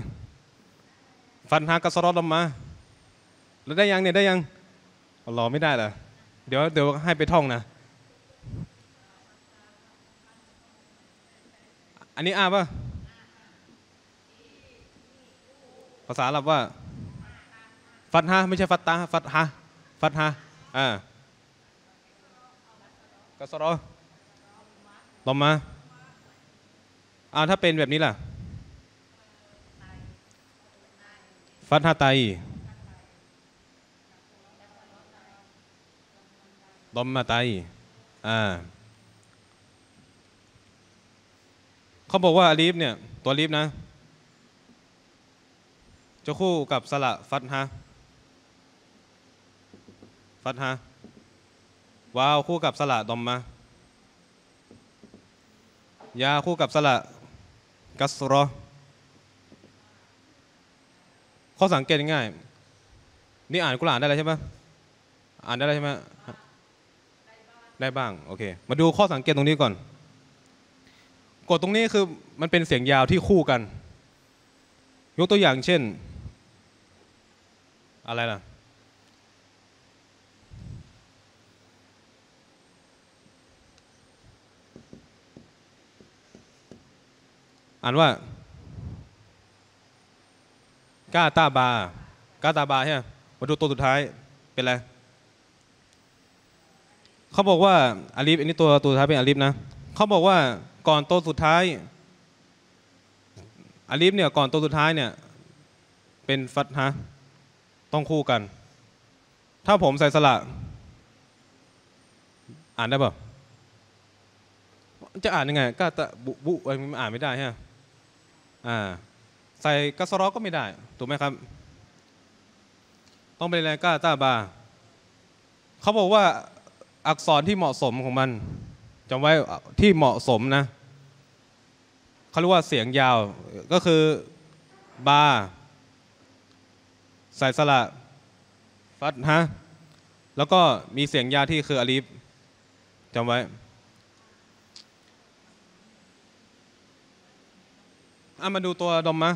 ฟันฮากระสรอดลงมา แล้วได้ยังเนี่ยได้ยัง รอไม่ได้เหรอเดี๋ยวเดี๋ยวให้ไปท่องนะ อันนี้อ่าป่ะ ภาษาอาหรับว่า ฟัตฮะไม่ใช่ฟัตตาฟัตฮะฟัตฮะอ่ากสรอตอมมาอ่าถ้าเป็นแบบนี้ล่ะ ฟัตฮะไต ดอมมาไตอ่าเขาบอกว่าอาลีฟเนี่ย ตัวอาลีฟนะ จะคู่กับสระฟัตฮะฟัตฮะวาวคู่กับสระดอมมายาคู่กับสระกัสรอข้อสังเกตง่าย นี่อ่านกุรอานได้เลยใช่ไหมอ่านได้เลยใช่ไหม ได้บ้างโอเค มาดูข้อสังเกตตรงนี้ก่อน กดตรงนี้คือมันเป็นเสียงยาวที่คู่กัน ยกตัวอย่างเช่น อะไรล่ะอ่านว่ากาตาบากาตาบาใช่ไหมมาดูตัวสุดท้ายเป็นอะไร เขาบอกว่าอาลีฟอันนี้ตัวตัวสุดท้ายเป็นอาลีฟนะเขาบอกว่าก่อนโตสุดท้ายอาลีฟเนี่ยก่อนโตสุดท้ายเนี่ยเป็นฟัตฮะต้องคู่กัน ถ้าผมใส่สระอ่านได้ป่ะจะอ่านยังไงก็ตะบุบุอะไรมันอ่านไม่ได้ใช่ไหมอ่าใส่กัสรอก็ไม่ได้ถูกไหมครับ ต้องเป็นอะไรก้าตาบาเขาบอกว่า อักษรที่เหมาะสมของมันจำไว้ที่เหมาะสมนะเขาเรียกว่าเสียงยาวก็คือบาใส่สระฟัดฮะแล้วก็มีเสียงยาที่คืออาลีฟจำไว้ อะมาดูตัวดอมมา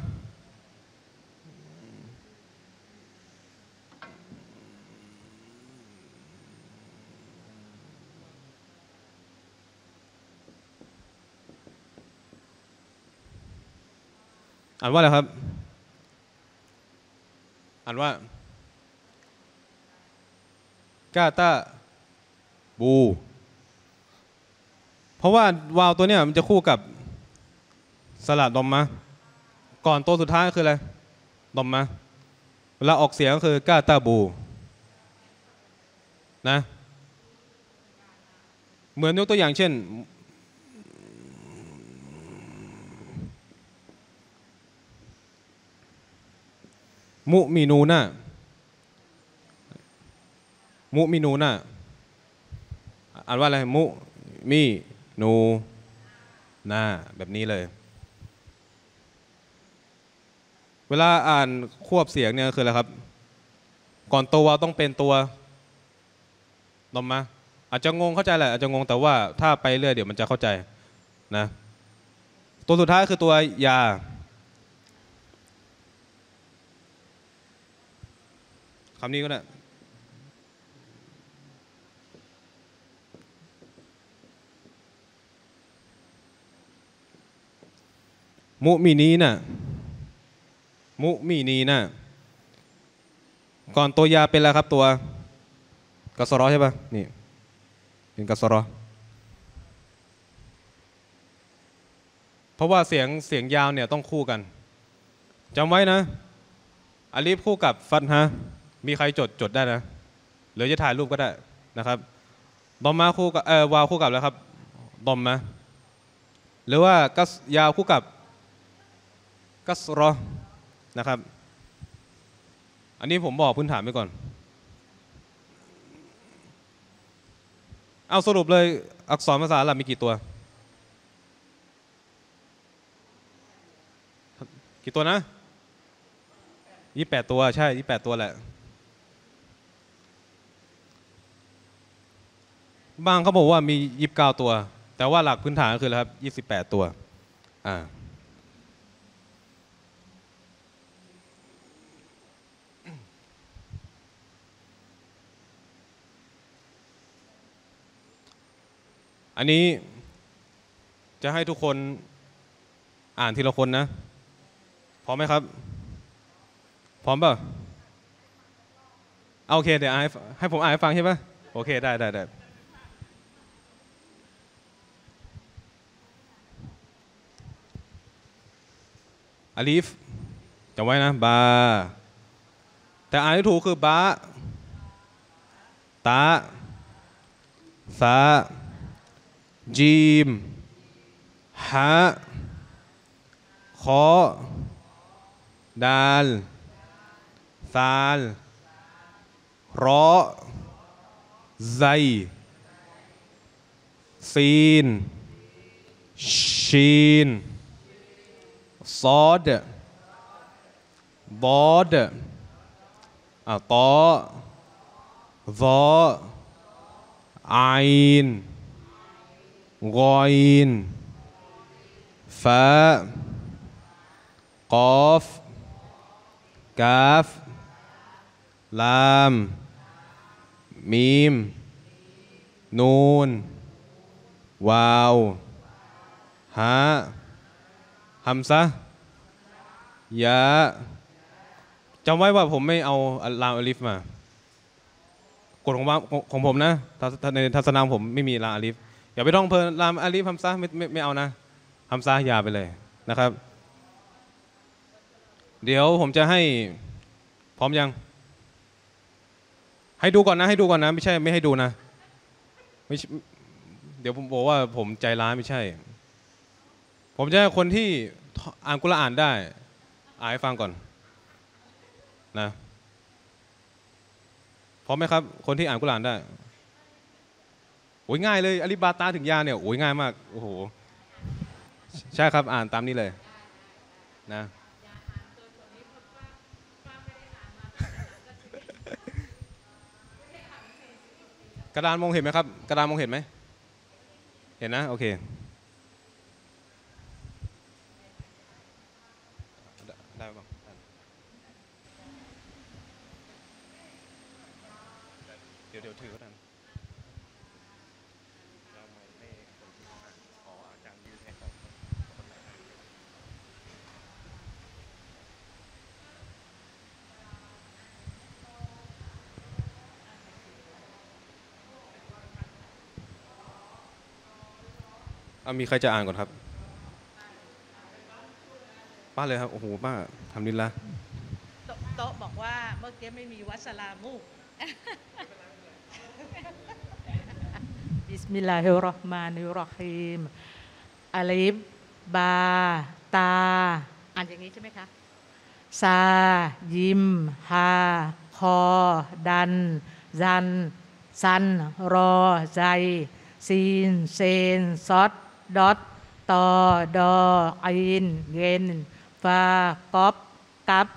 อ่านว่าอะไรครับ อ่านว่ากาตาบู เพราะว่าวาวตัวเนี้ยมันจะคู่กับสลัดดอมมา ก่อนตัวสุดท้ายคืออะไร ดอมมาเวลาออกเสียงก็คือกาตาบู นะ เหมือนยกตัวอย่างเช่น มุมีนูน่ะมุมีนูน่ะอ่านว่าอะไรมุมีนูน่าแบบนี้เลย เวลาอ่านควบเสียงเนี่ยคืออะไรครับ ก่อนตัวต้องเป็นตัวดอมมาอาจจะงงเข้าใจแหละอาจจะงงแต่ว่าถ้าไปเรื่อยเดี๋ยวมันจะเข้าใจนะ ตัวสุดท้ายคือตัวยา คำนี้ก็ได้มุมีนีน่ะมุมีนีน่ะก่อนตัวยาเป็นอะไรครับตัวกัสรอใช่ปะนี่เป็นกัสรอเพราะว่าเสียงเสียงยาวเนี่ยต้องคู่กันจำไว้นะอาลีฟคู่กับฟัตฮะ มีใครจดจดได้นะ หรือจะถ่ายรูปก็ได้นะครับดอมมาคู่กับเออวาวคู่กับแล้วครับดอมมาหรือว่ากัสยาวคู่กับกัสรอนะครับ อันนี้ผมบอกพื้นฐานไปก่อน เอาสรุปเลยอักษรภาษาอาหรับมีกี่ตัว กี่ตัวนะยี่แปดตัวใช่ยี่แปดตัวแหละ บางเขาบอกว่ามียี่สิบเก้าตัว แต่ว่าหลักพื้นฐานก็คืออะไรครับยี่สิบแปดตัวอ่าอันนี้จะให้ทุกคนอ่านทีละคนนะ พร้อมไหมครับ พร้อมเปล่าเอาโอเค เดี๋ยวให้ผมอ่านให้ฟังใช่ปะโอเค ได้ได้ได้ อาลีฟจำไว้นะบา แต่อ่านที่ถูกคือบาตาซาจีมฮะคอดาลซาลรอไซซีน ชีน ซอดบอดอะตอซอไอนกอยนฟากอฟกาฟลามมีมนูนวาวฮะฮัมซะ ยะจำไว้ว่าผมไม่เอา لام ألف มากฎของว่าของผมนะในทัศนาของผมไม่มี لام ألف อย่าไปท่องเพลิน لام ألف همزة ไม่ไม่ไม่เอานะ همزة อย่าไปเลยนะครับ เดี๋ยวผมจะให้พร้อมยัง ให้ดูก่อนนะ ให้ดูก่อนนะ ไม่ใช่ไม่ให้ดูนะไม่เดี๋ยวผมบอกว่าผมใจร้ายไม่ใช่ ผมจะให้คนที่อ่านกุรอานได้ อ่านให้ฟังก่อนนะพร้อมไหมครับ คนที่อ่านกุรานได้โอ้ยง่ายเลยอลิบาตาถึงยาเนี่ยโอ้ยง่ายมากโอ้โหใช่ครับอ่านตามนี้เลยนะกระดานมองเห็นไหมครับ กระดานมองเห็นไหม เห็นนะ โอเค ได้ได้ป่ะเดี๋ยวเดี๋ยวถือก็ได้ เอามีใครจะอ่านก่อนครับ ป้าเลยครับ โอ้โห ป้าทำนินละโต๊ะโต๊ะบอกว่าเมื่อกี้ไม่มีวัสลามุبسم الله الرحمن الرحيم ألف باء تاء อ่านอย่างนี้ใช่ไหมคะثاء جيم حاء خاء دال ذال ซัน รอ ใจซีน เซน ซอด ดอทตอดออินเกนฟากอบกับ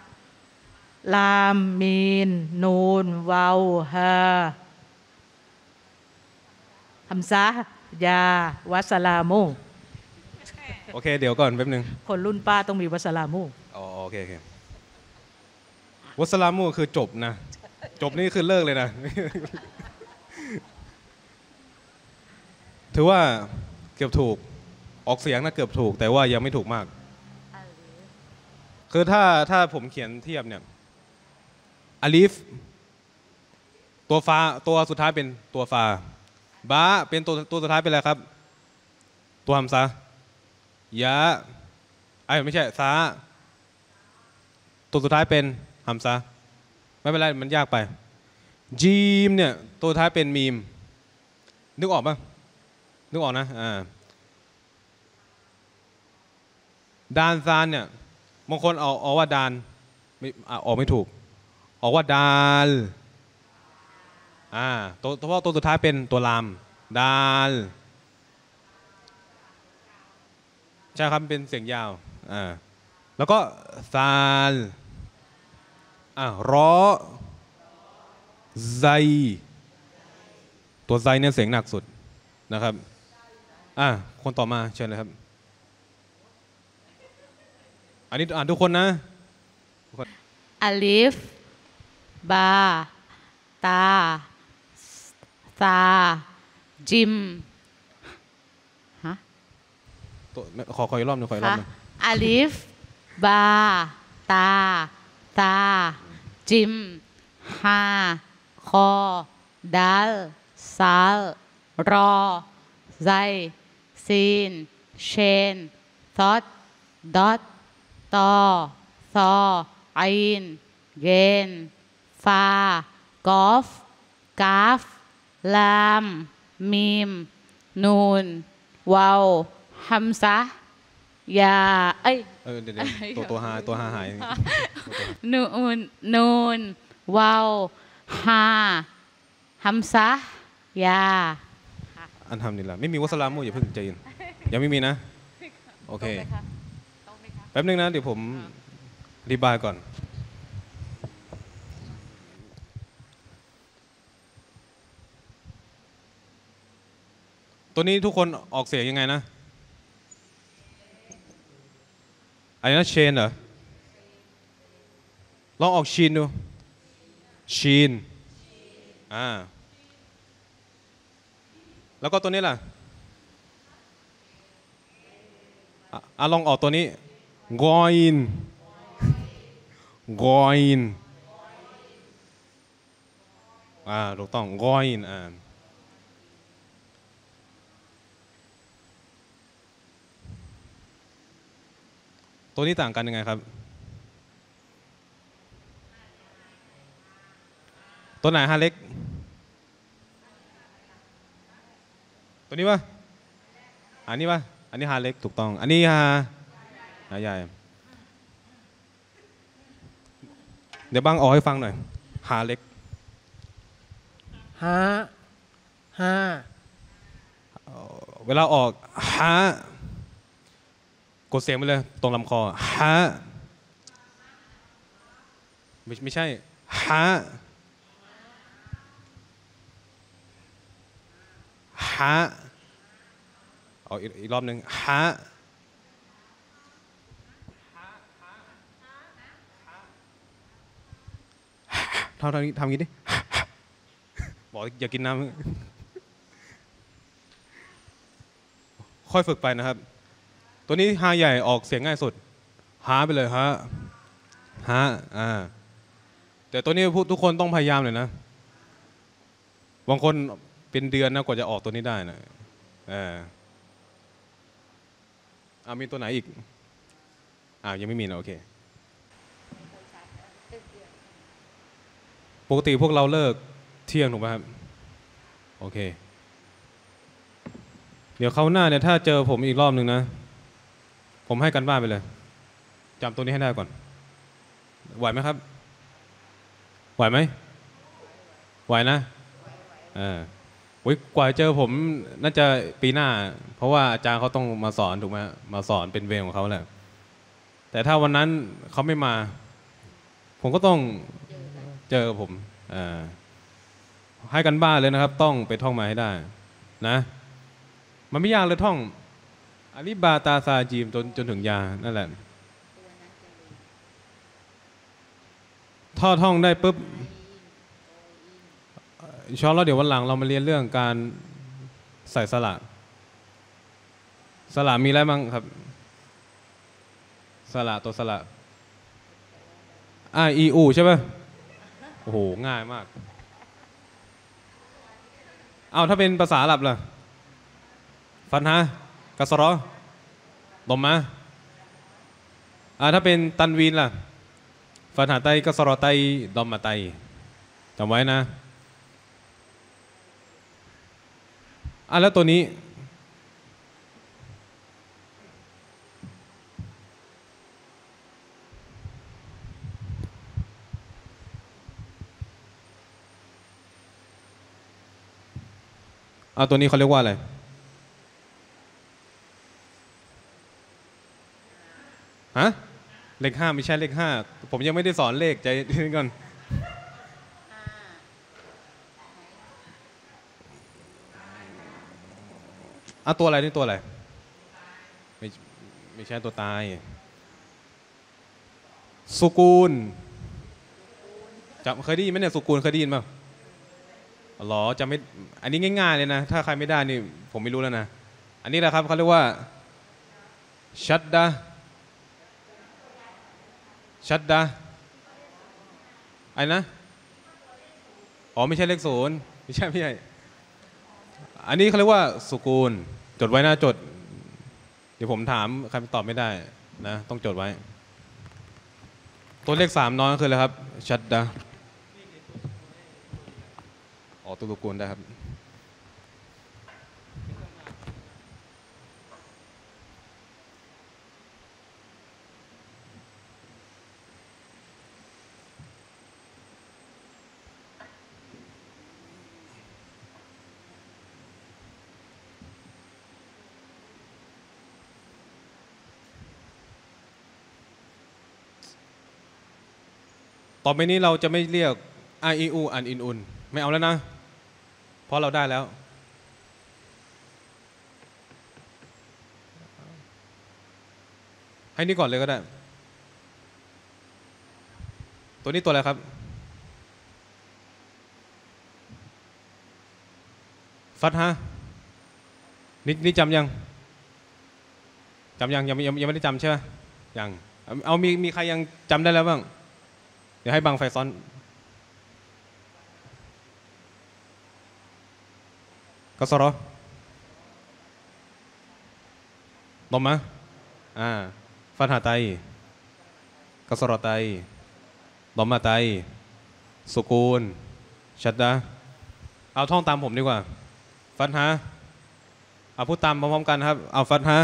ลามมีน นูนวาวฮาฮัมซะยา วัสลามุโอเค เดี๋ยวก่อนแป๊บนึง คนรุ่นป้าต้องมีวัสลามุอ๋อโอเคโอเควัสลามุคือจบนะ จบนี่คือเลิกเลยนะ ถือว่า เกือบถูกออกเสียงนะเกือบถูก แต่ว่ายังไม่ถูกมาก คือถ้าถ้าผมเขียนเทียบเนี่ยอลิฟตัวฟาตัวสุดท้ายเป็นตัวฟาบาเป็นตัวตัวสุดท้ายเป็นอะไรครับ ตัวฮัมซะยะไอ้ยไม่ใช่ซาตัวสุดท้ายเป็นฮัมซะไม่เป็นไรมันยากไปจีมเนี่ยตัวสุดท้ายเป็นมีม นึกออกปะ นึกออกนะอ่าดานซานเนี่ยบางคนออาว่าดานไม่อะออกไม่ถูก ออกว่าดาลอ่าตัวตัวเพราะตัวสุดท้ายเป็นตัวลามดาลใช่ครับเป็นเสียงยาวอ่าแล้วก็ซาลอ่ารอไซตัวไซเนี่ยเสียงหนักสุดนะครับ อ่าคนต่อมาเชิญเลยครับ อันนี้อ่านทุกคนนะอาลิฟ บา ตาซาجيمฮะตัวขอขออีกรอบหนึ่งขออีกรอบหนึ่งค่ะألف باء تاء ثاء جيم حاء خاء دال ذال راء زاي سين شين صاد ضاد طاء ظاء عين غينฟากอฟกาฟลามมีม นูนวาวฮัมซะยาเอ้ยเออเดี๋ยวๆตัวตัวฮาตัวฮาหายนูนนูนวาวฮาฮัมซะยา อันทำนี่แหละไม่มีวัสลามุอย่าเพิ่งใจเย็นยังไม่มีนะ โอเคแป๊บนึงนะ เดี๋ยวผมอธิบายก่อนตัวนี้ทุกคนออกเสียงยังไงนะอะไรนะเชนเหรอ ลองออกชีนดูชีนอ่า แล้วก็ตัวนี้ล่ะอะอะลองออกตัวนี้กอยนกอยนอ่าถูกต้องกอยนอ่าตัวนี้ต่างกันยังไงครับ ตัวไหนฮะเล็ก ตัวนี้ปะอันนี้ปะอันนี้ฮาเล็กถูกต้อง อันนี้ฮาฮาใหญ่ เดี๋ยวบ้างออกให้ฟังหน่อย ฮาเล็กห้าห้าเวลาออกฮะกดเสียงไปเลย ตรงลำคอฮะไม่ไม่ใช่ฮะ ฮะเอาอีกอีรอบหนึ่งฮะทำทำนี้ทำงี้ดิบอกอย่ากินน้ำค่อยฝึกไปนะครับ ตัวนี้ฮาใหญ่ออกเสียงง่ายสุดฮาไปเลยฮะฮะอ่าแต่ตัวนี้พูดทุกคนต้องพยายามเลยนะบางคน เป็นเดือนนะกว่าจะออกตัวนี้ได้นะเอออ่ามีตัวไหนอีกอ่ายังไม่มีนะโอเค ปกติพวกเราเลิกเที่ยงถูกไหมครับ โอเค เดี๋ยวเขาหน้าเนี่ยถ้าเจอผมอีกรอบหนึ่งนะ ผมให้กันบ้านไปเลยจำตัวนี้ให้ได้ก่อน ไหวไหมครับ ไหวไหมไหวนะ เอออุ๊ย กว่าเจอผมน่าจะปีหน้า เพราะว่าอาจารย์เขาต้องมาสอนถูกไหมมาสอนเป็นเวรของเขาแหละแต่ถ้าวันนั้นเขาไม่มา ผมก็ต้องเจอผมให้กันบ้านเลยนะครับ ต้องไปท่องมาให้ได้ นะ มันไม่ยากเลยท่องอาลิบาตาซาจีมจนจนถึงยานั่นแหละท่อท่องได้ปุ๊บ อินชอนแล้วเดี๋ยววันหลังเรามาเรียนเรื่องการใส่สละสละมีอะไรบ้างครับ สละตัวสละอ่าอีอูใช่ไหมโอ้โห ง่ายมาก เอาถ้าเป็นภาษาอาหรับล่ะ ฟันฮะกัสรอดมมาอ่าถ้าเป็นตันวีนล่ะ ฟันหาไตกัสรอไตดอมมาไตจำไว้นะ อะแล้วตัวนี้ อะตัวนี้เขาเรียกว่าอะไร ฮะ เลขห้าไม่ใช่เลขห้า ผมยังไม่ได้สอนเลขใจเย็นก่อน อะตัวอะไรนี่ตัวอะไร ไม่ไม่ใช่ตัวตาย สุกูลจำเคยได้ยินไหมเนี่ยสุกูลเคยได้ยินมั้ยหรอจำไม่อันนี้ง่าย ๆ เลยนะ ถ้าใครไม่ได้นี่ผมไม่รู้แล้วนะ อันนี้แหละครับเขาเรียกว่า ชัดดะชัดดาไอ้นะ อ๋อ ไม่ใช่เลขศูนย์ไม่ใช่ไม่ใช่ อันนี้เขาเรียกว่าสุกูล จดไว้นะจด เดี๋ยวผมถามใครตอบไม่ได้นะ ต้องจดไว้ ตัวเลขสามน้อยคืออะไรครับ ชัดดาอ๋อตัวสุกูลได้ครับ ต่อไปนี้เราจะไม่เรียกอาอีอูอันอินอุนไม่เอาแล้วนะ เพราะเราได้แล้ว ให้นี่ก่อนเลยก็ได้ ตัวนี้ตัวอะไรครับ ฟัดฮะนี่นี่จำยังจำยังยังยังยังไม่ได้จำใช่ไหมยัง เอามีมีใครยังจำได้แล้วบ้าง ดี๋ยวให้บังไฟซ้อน กสรอลมมะอ่าฟันหาไต กสรไตลมมาไต สุกูล ชัดดาเอาท่องตามผมดีกว่า ฟันหาเอาพูดตามพร้อมๆกันครับ เอาฟันหา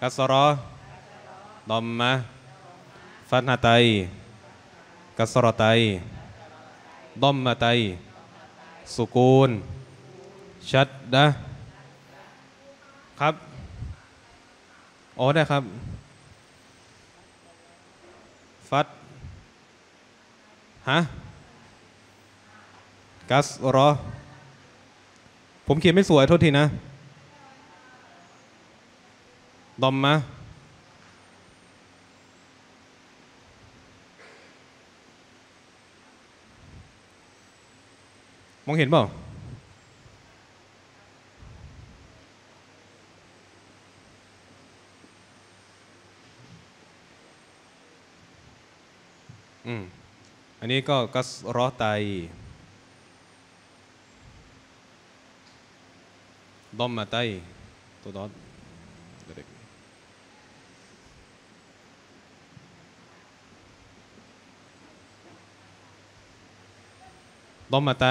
กัสรอลมมาฟันหาไต กัสรไตดอมมาไตสุกูล ชัดดะครับ อ๋อ ได้ครับ ฟัด ฮะ กัสรอ ผมเขียนไม่สวยโทษทีนะ ดอมมา มองเห็นเปล่าอืมอันนี้ก็กัสรอไตดอมมาไตตัวดอทเด็ก ดอมมาไต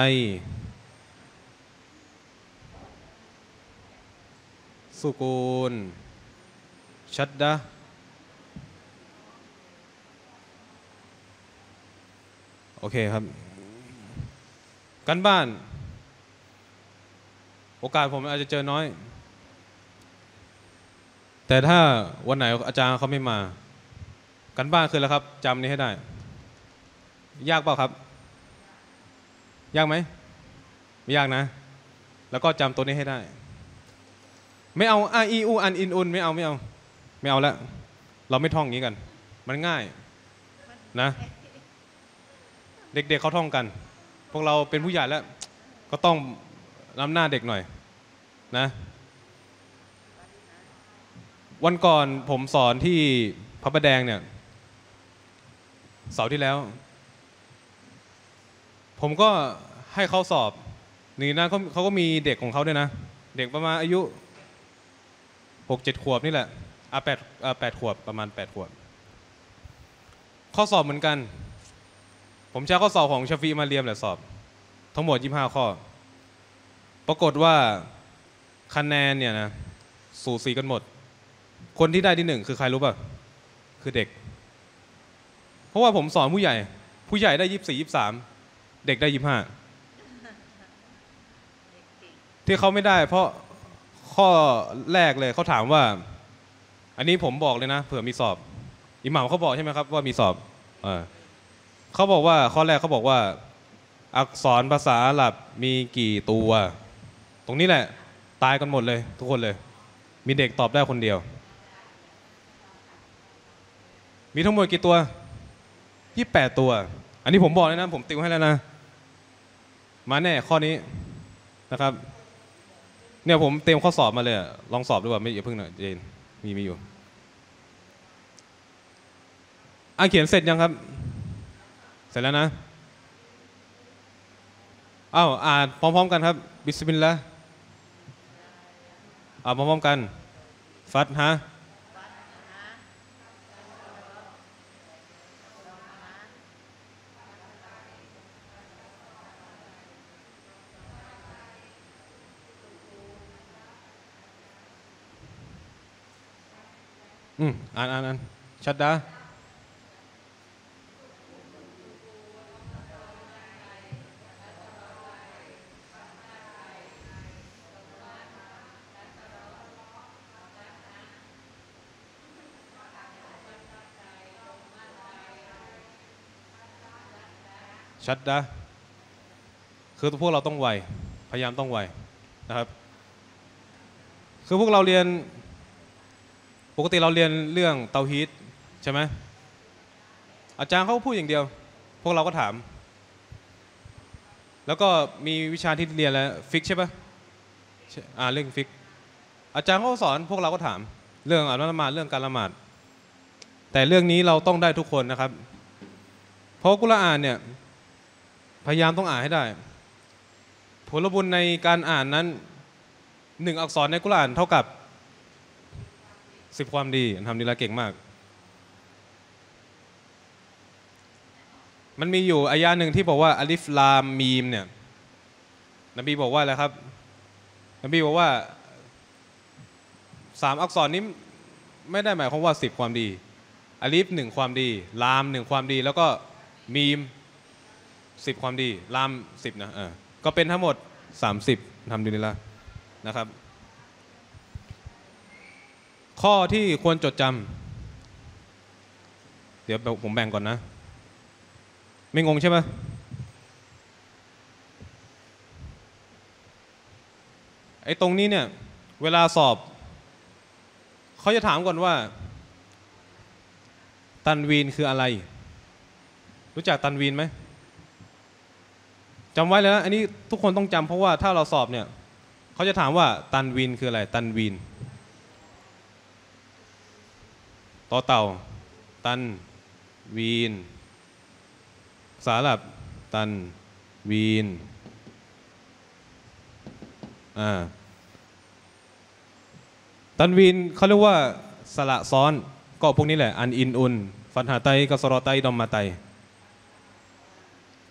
สุกูล ชัดดะโอเคครับ กันบ้าน โอกาสผมอาจจะเจอน้อย แต่ถ้าวันไหนอาจารย์เขาไม่มา กันบ้านคือแล้วครับจำนี้ให้ได้ ยากเปล่าครับ ยากไหมไม่ยากนะ แล้วก็จำตัวนี้ให้ได้ ไม่เอาอาอีอูอันอินอุนไม่เอาไม่เอา ไม่เอาแล้วเราไม่ท่องอย่างนี้กัน มันง่ายนะ เด็กๆเขาท่องกัน พวกเราเป็นผู้ใหญ่แล้ว ก็ต้องนำหน้าเด็กหน่อยนะ วันก่อนผมสอนที่พระประแดงเนี่ยเสาร์ที่แล้ว ผมก็ให้เขาสอบหนึ่นนั้นเขาเขาก็มีเด็กของเขาด้วยนะ เด็กประมาณอายุหกเจ็ดขวบนี่แหละอะแปดอะแปดขวบประมาณแปดขวบข้อสอบเหมือนกัน ผมใช้ข้อสอบของชฟีมาเรียมแหละสอบ ทั้งหมด25ข้อ ปรากฏว่าคะแนนเนี่ยนะสูสีกันหมด คนที่ได้ที่หนึ่งคือใครรู้ป่ะ คือเด็ก เพราะว่าผมสอนผู้ใหญ่ ผู้ใหญ่ได้ยี่สี่ยี่สาม เด็กได้ยี่ห้าที่เขาไม่ได้ เพราะข้อแรกเลยเขาถามว่า อันนี้ผมบอกเลยนะเผื่อมีสอบอิหม่ามเขาบอกใช่ไหมครับว่ามีสอบเออเขาบอกว่าข้อแรกเขาบอกว่า อักษรภาษาอาหรับมีกี่ตัว ตรงนี้แหละ ตายกันหมดเลย ทุกคนเลย มีเด็กตอบได้คนเดียว มีทั้งหมดกี่ตัวยี่แปดตัว อันนี้ผมบอกเลยนะ ผมติวให้แล้วนะ มาแน่ข้อนี้นะครับ เนี่ยผมเตรียมข้อสอบมาเลย ลองสอบดูว่าไม่อย่าเพิ่งหน่อยเจนมีมีอยู่อะเขียนเสร็จยังครับ เสร็จแล้วนะอ้าวอ่านพร้อมๆกันครับ บิสมิลลาห์อ่านพร้อมๆกัน ฟัตฮะ อืมอ่านอ่านอ่านชัดดาชัดนะคือพวกเราต้องไว พยายามต้องไวนะครับ คือพวกเราเรียน ปกติเราเรียนเรื่องเตาฮีตใช่ไหมอาจารย์เขาพูดอย่างเดียว พวกเราก็ถาม แล้วก็มีวิชาที่เรียนแล้วฟิกใช่ปะอ่าเรื่องฟิก อาจารย์เขาก็สอนพวกเราก็ถาม เรื่องอ่านละหมาดเรื่องการละหมาด แต่เรื่องนี้เราต้องได้ทุกคนนะครับ เพราะกุรอานเนี่ยพยายามต้องอ่านให้ได้ ผลบุญในการอ่านนั้นหนึ่งอักษรในกุรอานเท่ากับ สิบความดีทำดีละเก่งมาก มันมีอยู่อายะหนึ่งที่บอกว่าอลิฟลามมีมเนี่ยนบีบอกว่าอะไรครับ นบีบอกว่าสามอักษรนี้ไม่ได้หมายความว่าสิบความดีอลิฟหนึ่งความดี ลามหนึ่งความดี แล้วก็มีมสิบความดี ลามสิบนะเออก็เป็นทั้งหมด30ทำดีนี่ละนะครับ ข้อที่ควรจดจำเดี๋ยวผมแบ่งก่อนนะ ไม่งงใช่ไหมไอ้ตรงนี้เนี่ย เวลาสอบ เขาจะถามก่อนว่า ตันวีนคืออะไร รู้จักตันวีนไหมจำไว้เลยนะ อันนี้ทุกคนต้องจำเพราะว่าถ้าเราสอบเนี่ย เขาจะถามว่าตันวินคืออะไร ตันวิน ต่อเต่า ตัน วีน สาหรับ ตัน วีน อ่า ตันวีนเขาเรียกว่าสระซ้อน ก็พวกนี้แหละ อันอินอุน ฟันหาไตกสรอไตดอมมาไต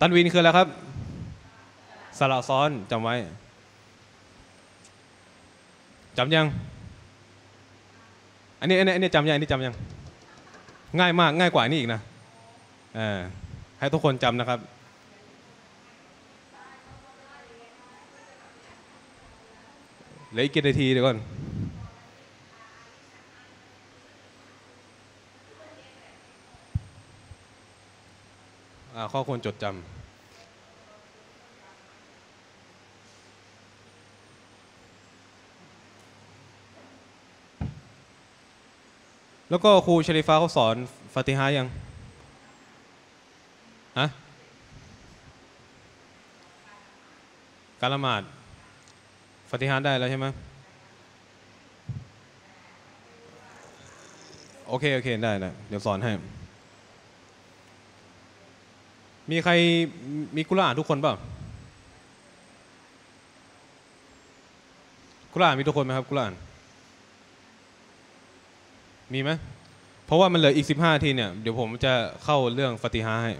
ตันวีนคืออะไรครับสระซ้อนจำไว้จำยัง อันนี้อันนี้อันนี้จำยังอันนี้จำยังง่ายมากง่ายกว่านี้อีกนะเออให้ทุกคนจำนะครับ เหลืออีกกี่นาทีเดี๋ยวก่อนอข้อควรจดจำ แล้วก็ครูชริฟ้าเขาสอนฟาติฮายังฮะการละหมาดฟาติฮาได้แล้วใช่ไหมโอเค โอเค ได้ได้เดี๋ยวสอนให้ มีใครมีกุรอานทุกคนเปล่ากุรอานมีทุกคนไหมครับกุรอาน มีไหมเพราะว่ามันเหลืออีก 15ทีเนี่ยเดี๋ยวผมจะเข้าเรื่องฟติฮาให้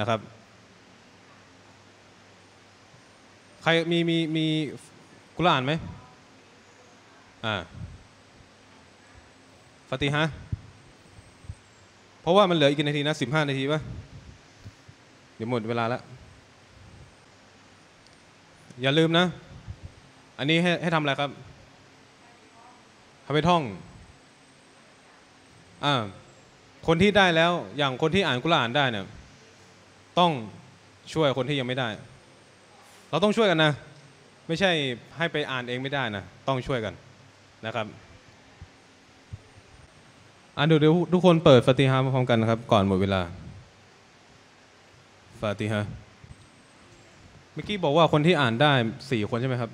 นะครับ ใครมีมีมีกุรอานไหมอ่าฟติฮาเพราะว่ามันเหลืออีกกี่นาทีนะ15นาทีป่ะเดี๋ยวหมดเวลาแล้ว อย่าลืมนะ อันนี้ให้ให้ทำอะไรครับทำไปท่อง อ่าคนที่ได้แล้วอย่างคนที่อ่านกุรอานได้เนี่ยต้องช่วยคนที่ยังไม่ได้ เราต้องช่วยกันนะ ไม่ใช่ให้ไปอ่านเองไม่ได้นะ ต้องช่วยกันนะครับอ่านดูเดี๋ยวทุกคนเปิดฟาติฮามาพร้อมกันนะครับ ก่อนหมดเวลาฟาติฮะเมื่อกี้บอกว่าคนที่อ่านได้สี่คนใช่ไหมครับ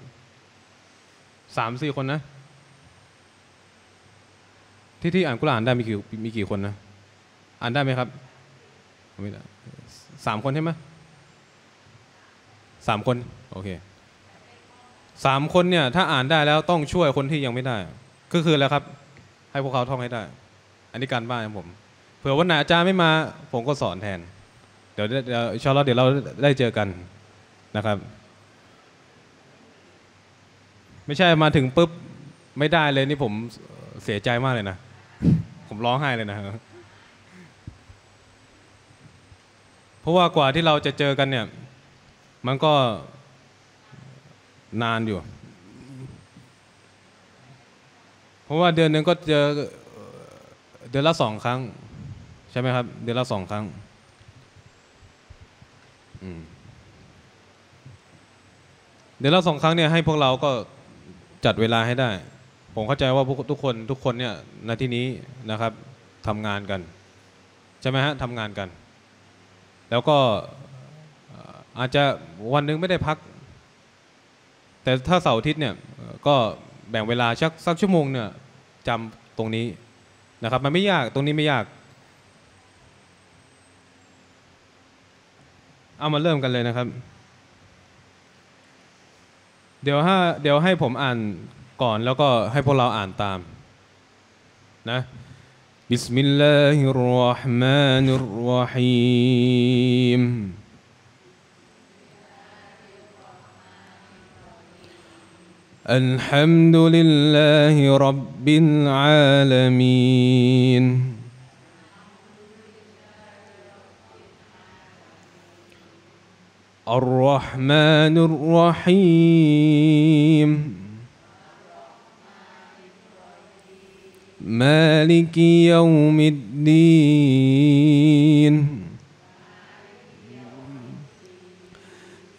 สามสี่คนนะ ที่ที่อ่านกุรอานได้มีกี่มีกี่คนนะอ่านได้ไหมครับไม่ได้สามคนใช่ไหมสามคนโอเคสามคนเนี่ยถ้าอ่านได้แล้วต้องช่วยคนที่ยังไม่ได้ ก็คือแล้วครับ ให้พวกเขาท่องให้ได้ อันนี้การบ้านของผมเผื่อวันไหนอาจารย์ไม่มา ผมก็สอนแทน เดี๋ยวเดี๋ยวชาอัลลอฮ์เดี๋ยวเราได้เจอกันนะครับ ไม่ใช่มาถึงปุ๊บไม่ได้เลยนี่ผมเสียใจมากเลยนะ ผมร้องไห้เลยนะเพราะว่ากว่าที่เราจะเจอกันเนี่ย มันก็นานอยู่ เพราะว่าเดือนหนึ่งก็เจอเดือนละสองครั้ง ใช่ไหมครับ เดือนละสองครั้งเดือนละสองครั้งเนี่ยให้พวกเราก็จัดเวลาให้ได้ ผมเข้าใจว่าพวกทุกคนทุกคนเนี่ยในที่นี้นะครับทำงานกัน ใช่ไหมฮะทำงานกัน แล้วก็อาจจะวันหนึงไม่ได้พัก แต่ถ้าเสาร์อาทิตย์เนี่ยก็แบ่งเวลาสักสักชั่วโมงเนี่ยจำตรงนี้นะครับ มันไม่ยากตรงนี้ไม่ยากเอามาเริ่มกันเลยนะครับ เดี๋ยวให้เดี๋ยวให้ผมอ่าน ก่อนแล้วก็ให้พวกเราอ่านตามนะ بسم الله الرحمن الرحيم الحمد لله رب العالمين الرحمن الرحيم مالك يوم الدين.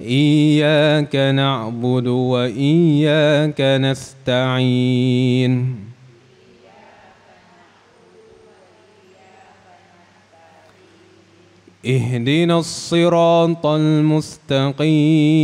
إياك نعبد وإياك نستعين. اهدنا الصراط المستقيم.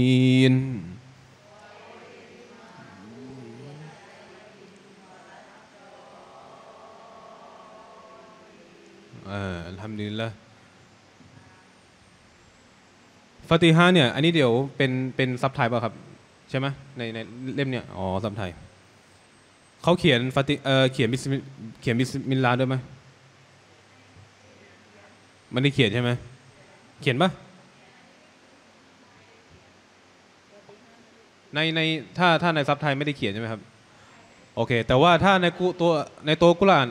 ฟาติฮาเนี่ย อันนี้เดี๋ยวเป็นเป็นซับไทยป่ะครับ ใช่ไหมในในเล่มเนี่ย อ๋อซับไทยเขาเขียนฟาติเออเขียน بسم เขียน بسم الله ด้วยไหมมันได้เขียนใช่ไหมเขียนปะในในถ้าถ้าในซับไทยไม่ได้เขียนใช่ไหมครับ โอเค แต่ว่าถ้าในกุตัวในตัวกุรอาน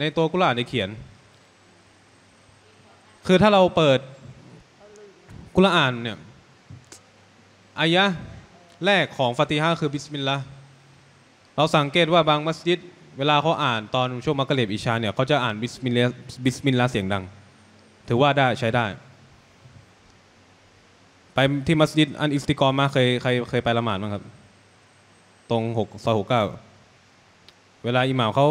ในตัวกุรอานได้เขียน คือถ้าเราเปิด กุรอานเนี่ยอายะแรกของฟาติฮะคือ بسم الله เราสังเกตว่าบางมัสยิด เวลาเขาอ่านตอนช่วงมักกะเรบอิชาเนี่ยเขาจะอ่านบิสมิลลาบิสมิลลาเสียงดัง ถือว่าได้ใช้ได้ ไปที่มัสยิดอันอิสติกอมาเคยใครเคยไปละหมาดบ้งครับ ตรงหกซอยหกเก้าเวลาอิหม่ามเขา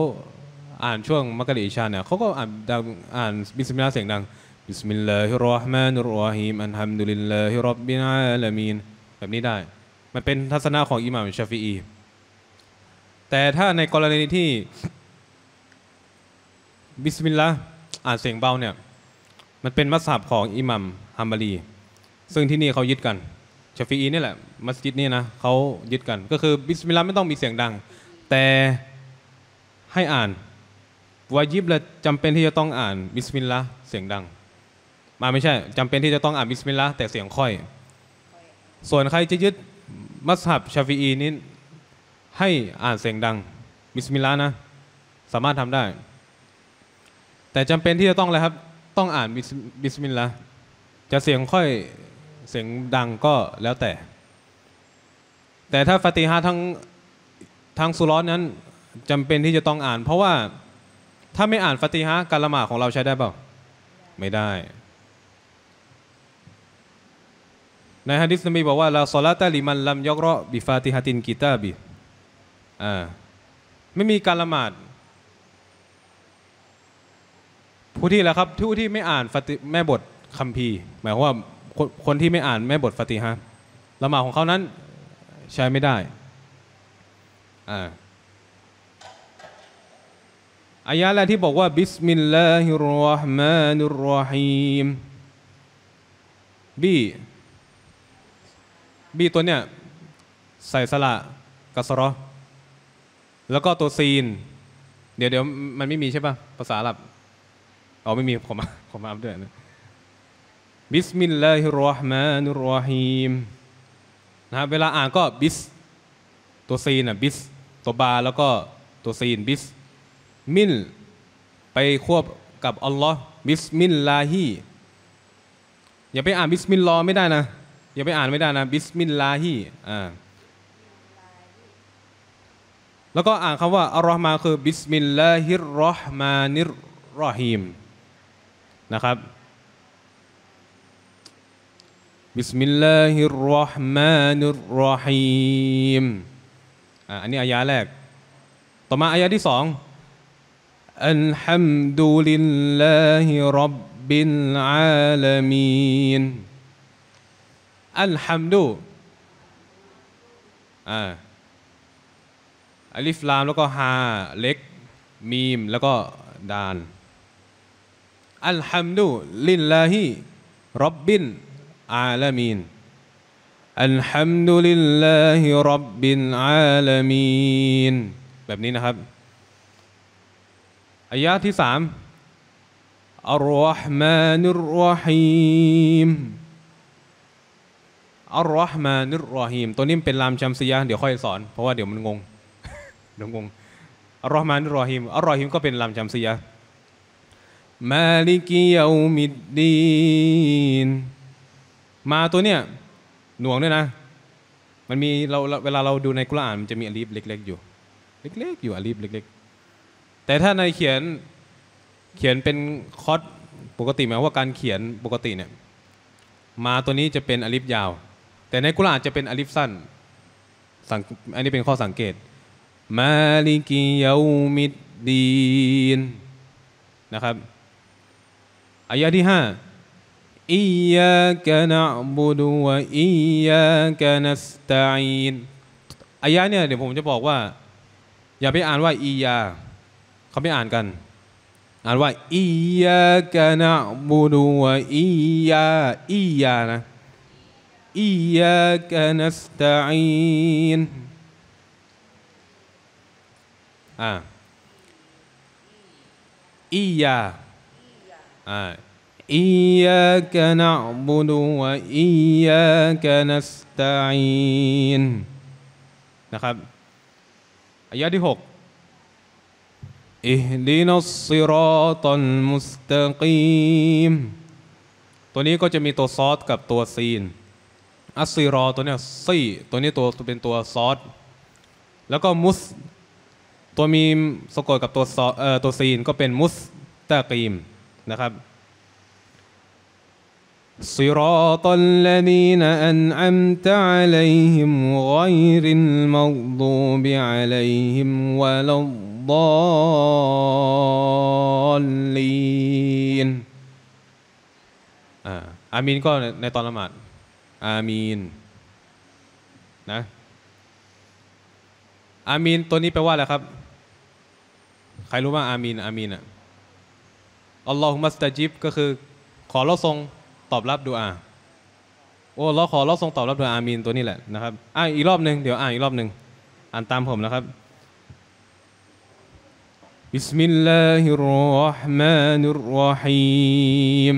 อ่านช่วงมักกะเรบอิชาเนี่ยเขาก็อ่านดังอ่าน بسم الله เสียงดัง بسم الله الرحمن الرحيم الحمد لله رب العالمين แบบนี้ได้ มันเป็นทัศนะของอิหม่ามชาฟีอีแต่ถ้าในกรณีที่ بسم الله อ่านเสียงเบาเนี่ย มันเป็นมัสฮับของอิหม่ามฮัมบาลี ซึ่งที่นี่เขายึดกันชาฟีอีนี่แหละ มัสยิดนี่นะเขายึดกัน ก็คือ بسم الله ไม่ต้องมีเสียงดัง แต่ให้อ่านวาญิบและจำเป็นที่จะต้องอ่าน بسم الله เสียงดัง มาไม่ใช่จำเป็นที่จะต้องอ่าน بسم الله แต่เสียงค่อย ส่วนใครจะยึดมัสฮับชาฟีอีนี้ให้อ่านเสียงดัง بسم الله นะ สามารถทำได้ แต่จำเป็นที่จะต้องอะไรครับ ต้องอ่าน بسم الله จะเสียงค่อยเสียงดังก็แล้วแต่ แต่ถ้าฟาติฮะทั้งทั้งสุรอนนั้นจำเป็นที่จะต้องอ่าน เพราะว่าถ้าไม่อ่านฟาติฮะการละหมาดของเราใช้ได้เปล่า ไม่ได้ ในฮะดิษนบีบอกว่าลาซอลาตะลิมันลัมยกราะบิฟาติฮะตินกิตาบิอ่าไม่มีการละหมาดผู้ที่และครับผู้ที่ไม่อ่านฟติแม่บทคัมภีร์ หมายความว่าคนคนที่ไม่อ่านแม่บทฟาติฮะละหมาดของเขานั้นใช้ไม่ได้อ่าอายะแรกที่บอกว่าبسم الله الرحمن الرحيم بِ بِ ตัวเนี้ยใส่สระ كسرة แล้วก็ตัว سين เดี๋ยวเดี๋ยวมันไม่มีใช่ป่ะ ภาษาอาหรับอ๋อไม่มีผมผมอัพด้วยนะ بسم الله الرحمن الرحيم นะครับเวลาอ่านก็ بس ตัว سين อะ بس ตัว باء แล้วก็ตัว سين بس مل ไปควบกับอัลลอฮ์ بسم الله อย่าไปอ่าน بسم الله ไม่ได้นะ ยังไปอ่านไม่ได้นะ بسم الله อ่าแล้วก็อ่านคำว่าอัลลอฮ์มาคือ بسم الله الرحمن الرحيم นะครับ بسم الله الرحمن الرحيم อันนี้อายาแรก ต่อมาอายาที่สองالحمد لله رب العالمين الحمدอัลิฟลามแล้วก็ฮาเล็กมีมแล้วก็ดานอัลฮัมดุลิลลาฮิรับบินอาลามีนอัลฮัมดุลิลลาฮิรับบินอาลามีนแบบนี้นะครับอายะที่สามอัลลอฮ์มานุรรฮีม الرحمن الرحيم ตัวนี้เป็น لام شمسية เดี๋ยวค่อยสอน เพราะว่าเดี๋ยวมันงง เดี๋ยวงง الرحمن الرحيم الرحيم ก็เป็น لام شمسية مالك يوم الدين ما ตัวเนี้ยหน่วงด้วยนะ มันมีเราเวลาเราดูในกุรอานมันจะมี ألف เล็ก ๆ อยู่ เล็ก ๆ อยู่ ألف เล็ก ๆ แต่ถ้าในเขียนเขียนเป็นคอสปกติหมายว่าการเขียนปกติเนี่ย มาตัวนี้จะเป็นอลิฟยาว แต่ในกุรอานจะเป็นอลิฟสั้นสังอันนี้เป็นข้อสังเกต مالك يوم الدين นะครับอายะที่ห้าإياك نعبد وإياك نستعين อายะเนี่ยเดี๋ยวผมจะบอกว่า อย่าไปอ่านว่า إياเขาไม่อ่านกัน อ่านว่าอียากะนะบูดูวะอียาอียานะ อียากะนัสตะอีนอ่าอียาอ่าอียากะนะบูดูวะอียากะนัสตะอีนนะครับอายะที่หก اهدنا الصراط المستقيم ตัวนี้ก็จะมีตัวซอสกับตัวซีน อัสซีรอตัวเนี้ยซี่ตัวนี้ตัวเป็นตัวซอสแล้วก็มุสตัวมีมสะกดกับตัวซอเอ่อตัวซีนก็เป็นมุสตะกีมนะครับซีรอตัลลดีนอันอัมตะอะลัยฮิมกอยริลมัฆฎูบิอะลัยฮิมวะลัฎอลลีนอ่าอามีนก็ในตอนละหมาด อามีนนะอามีนตัวนี้แปลว่าอะไรครับ ใครรู้ว่าอามีนอามีนอะอัลลอฮุมัสตาจิบก็คือ ขอเราทรงตอบรับดูอาโอ้เราขอเราทรงตอบรับดูอามีนตัวนี้แหละนะครับอ่านอีกรอบหนึ่งเดี๋ยวอ่านอีกรอบหนึ่งอ่านตามผมนะครับบิสมิลลาฮิรราะห์มานิรราะฮีม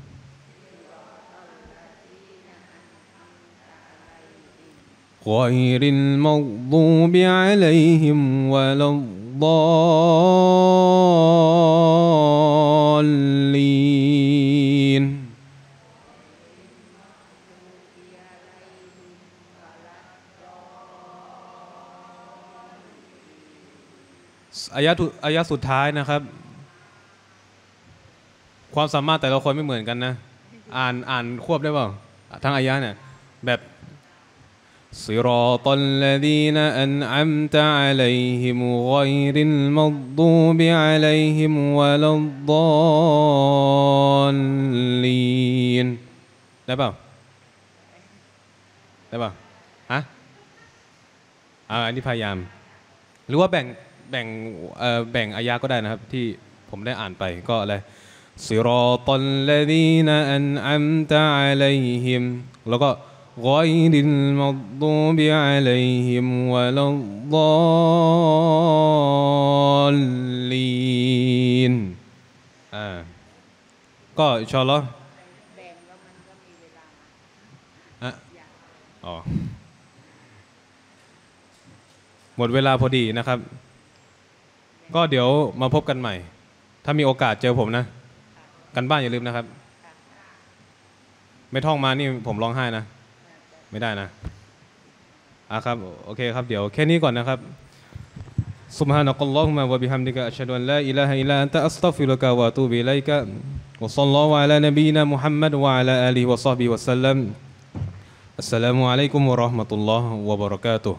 غير المغضوب عليهم ولا الضالين อายะทุอายะสุดท้ายนะครับ ความสามารถแต่ละคนไม่เหมือนกันนะ อ่านอ่านควบได้เปล่าทั้งอายะเนี่ยแบบ صراط الذين أنعمت عليهم غير المغضوب عليهم ولا الضالين ได้เปล่าได้เปล่าฮะอ่าอันนี้พยายาม หรือว่าแบ่งแบ่งเอ่อแบ่งอายะก็ได้นะครับ ที่ผมได้อ่านไปก็อะไร صراط الذين أنعمت عليهم แล้วก็ غير المغضوب عليهم ولا الضالين อ่าก็อินชาอัลลอฮ์อ่ะอ๋อหมดเวลาพอดีนะครับ ก็เดี๋ยวมาพบกันใหม่ ถ้ามีโอกาสเจอผมนะ กันบ้านอย่าลืมนะครับ ไม่ท่องมานี่ผมร้องไห้นะ ไม่ได้นะอ่ะครับ โอเคครับ เดี๋ยวแค่นี้ก่อนนะครับ سبحانك اللهم وبحمدك أشهد أن لا إله إلا أنت أستغفرك وأتوب إليك وصلى الله على نبينا محمد وعلى آله وصحبه وسلم السلام عليكم ورحمة الله وبركاته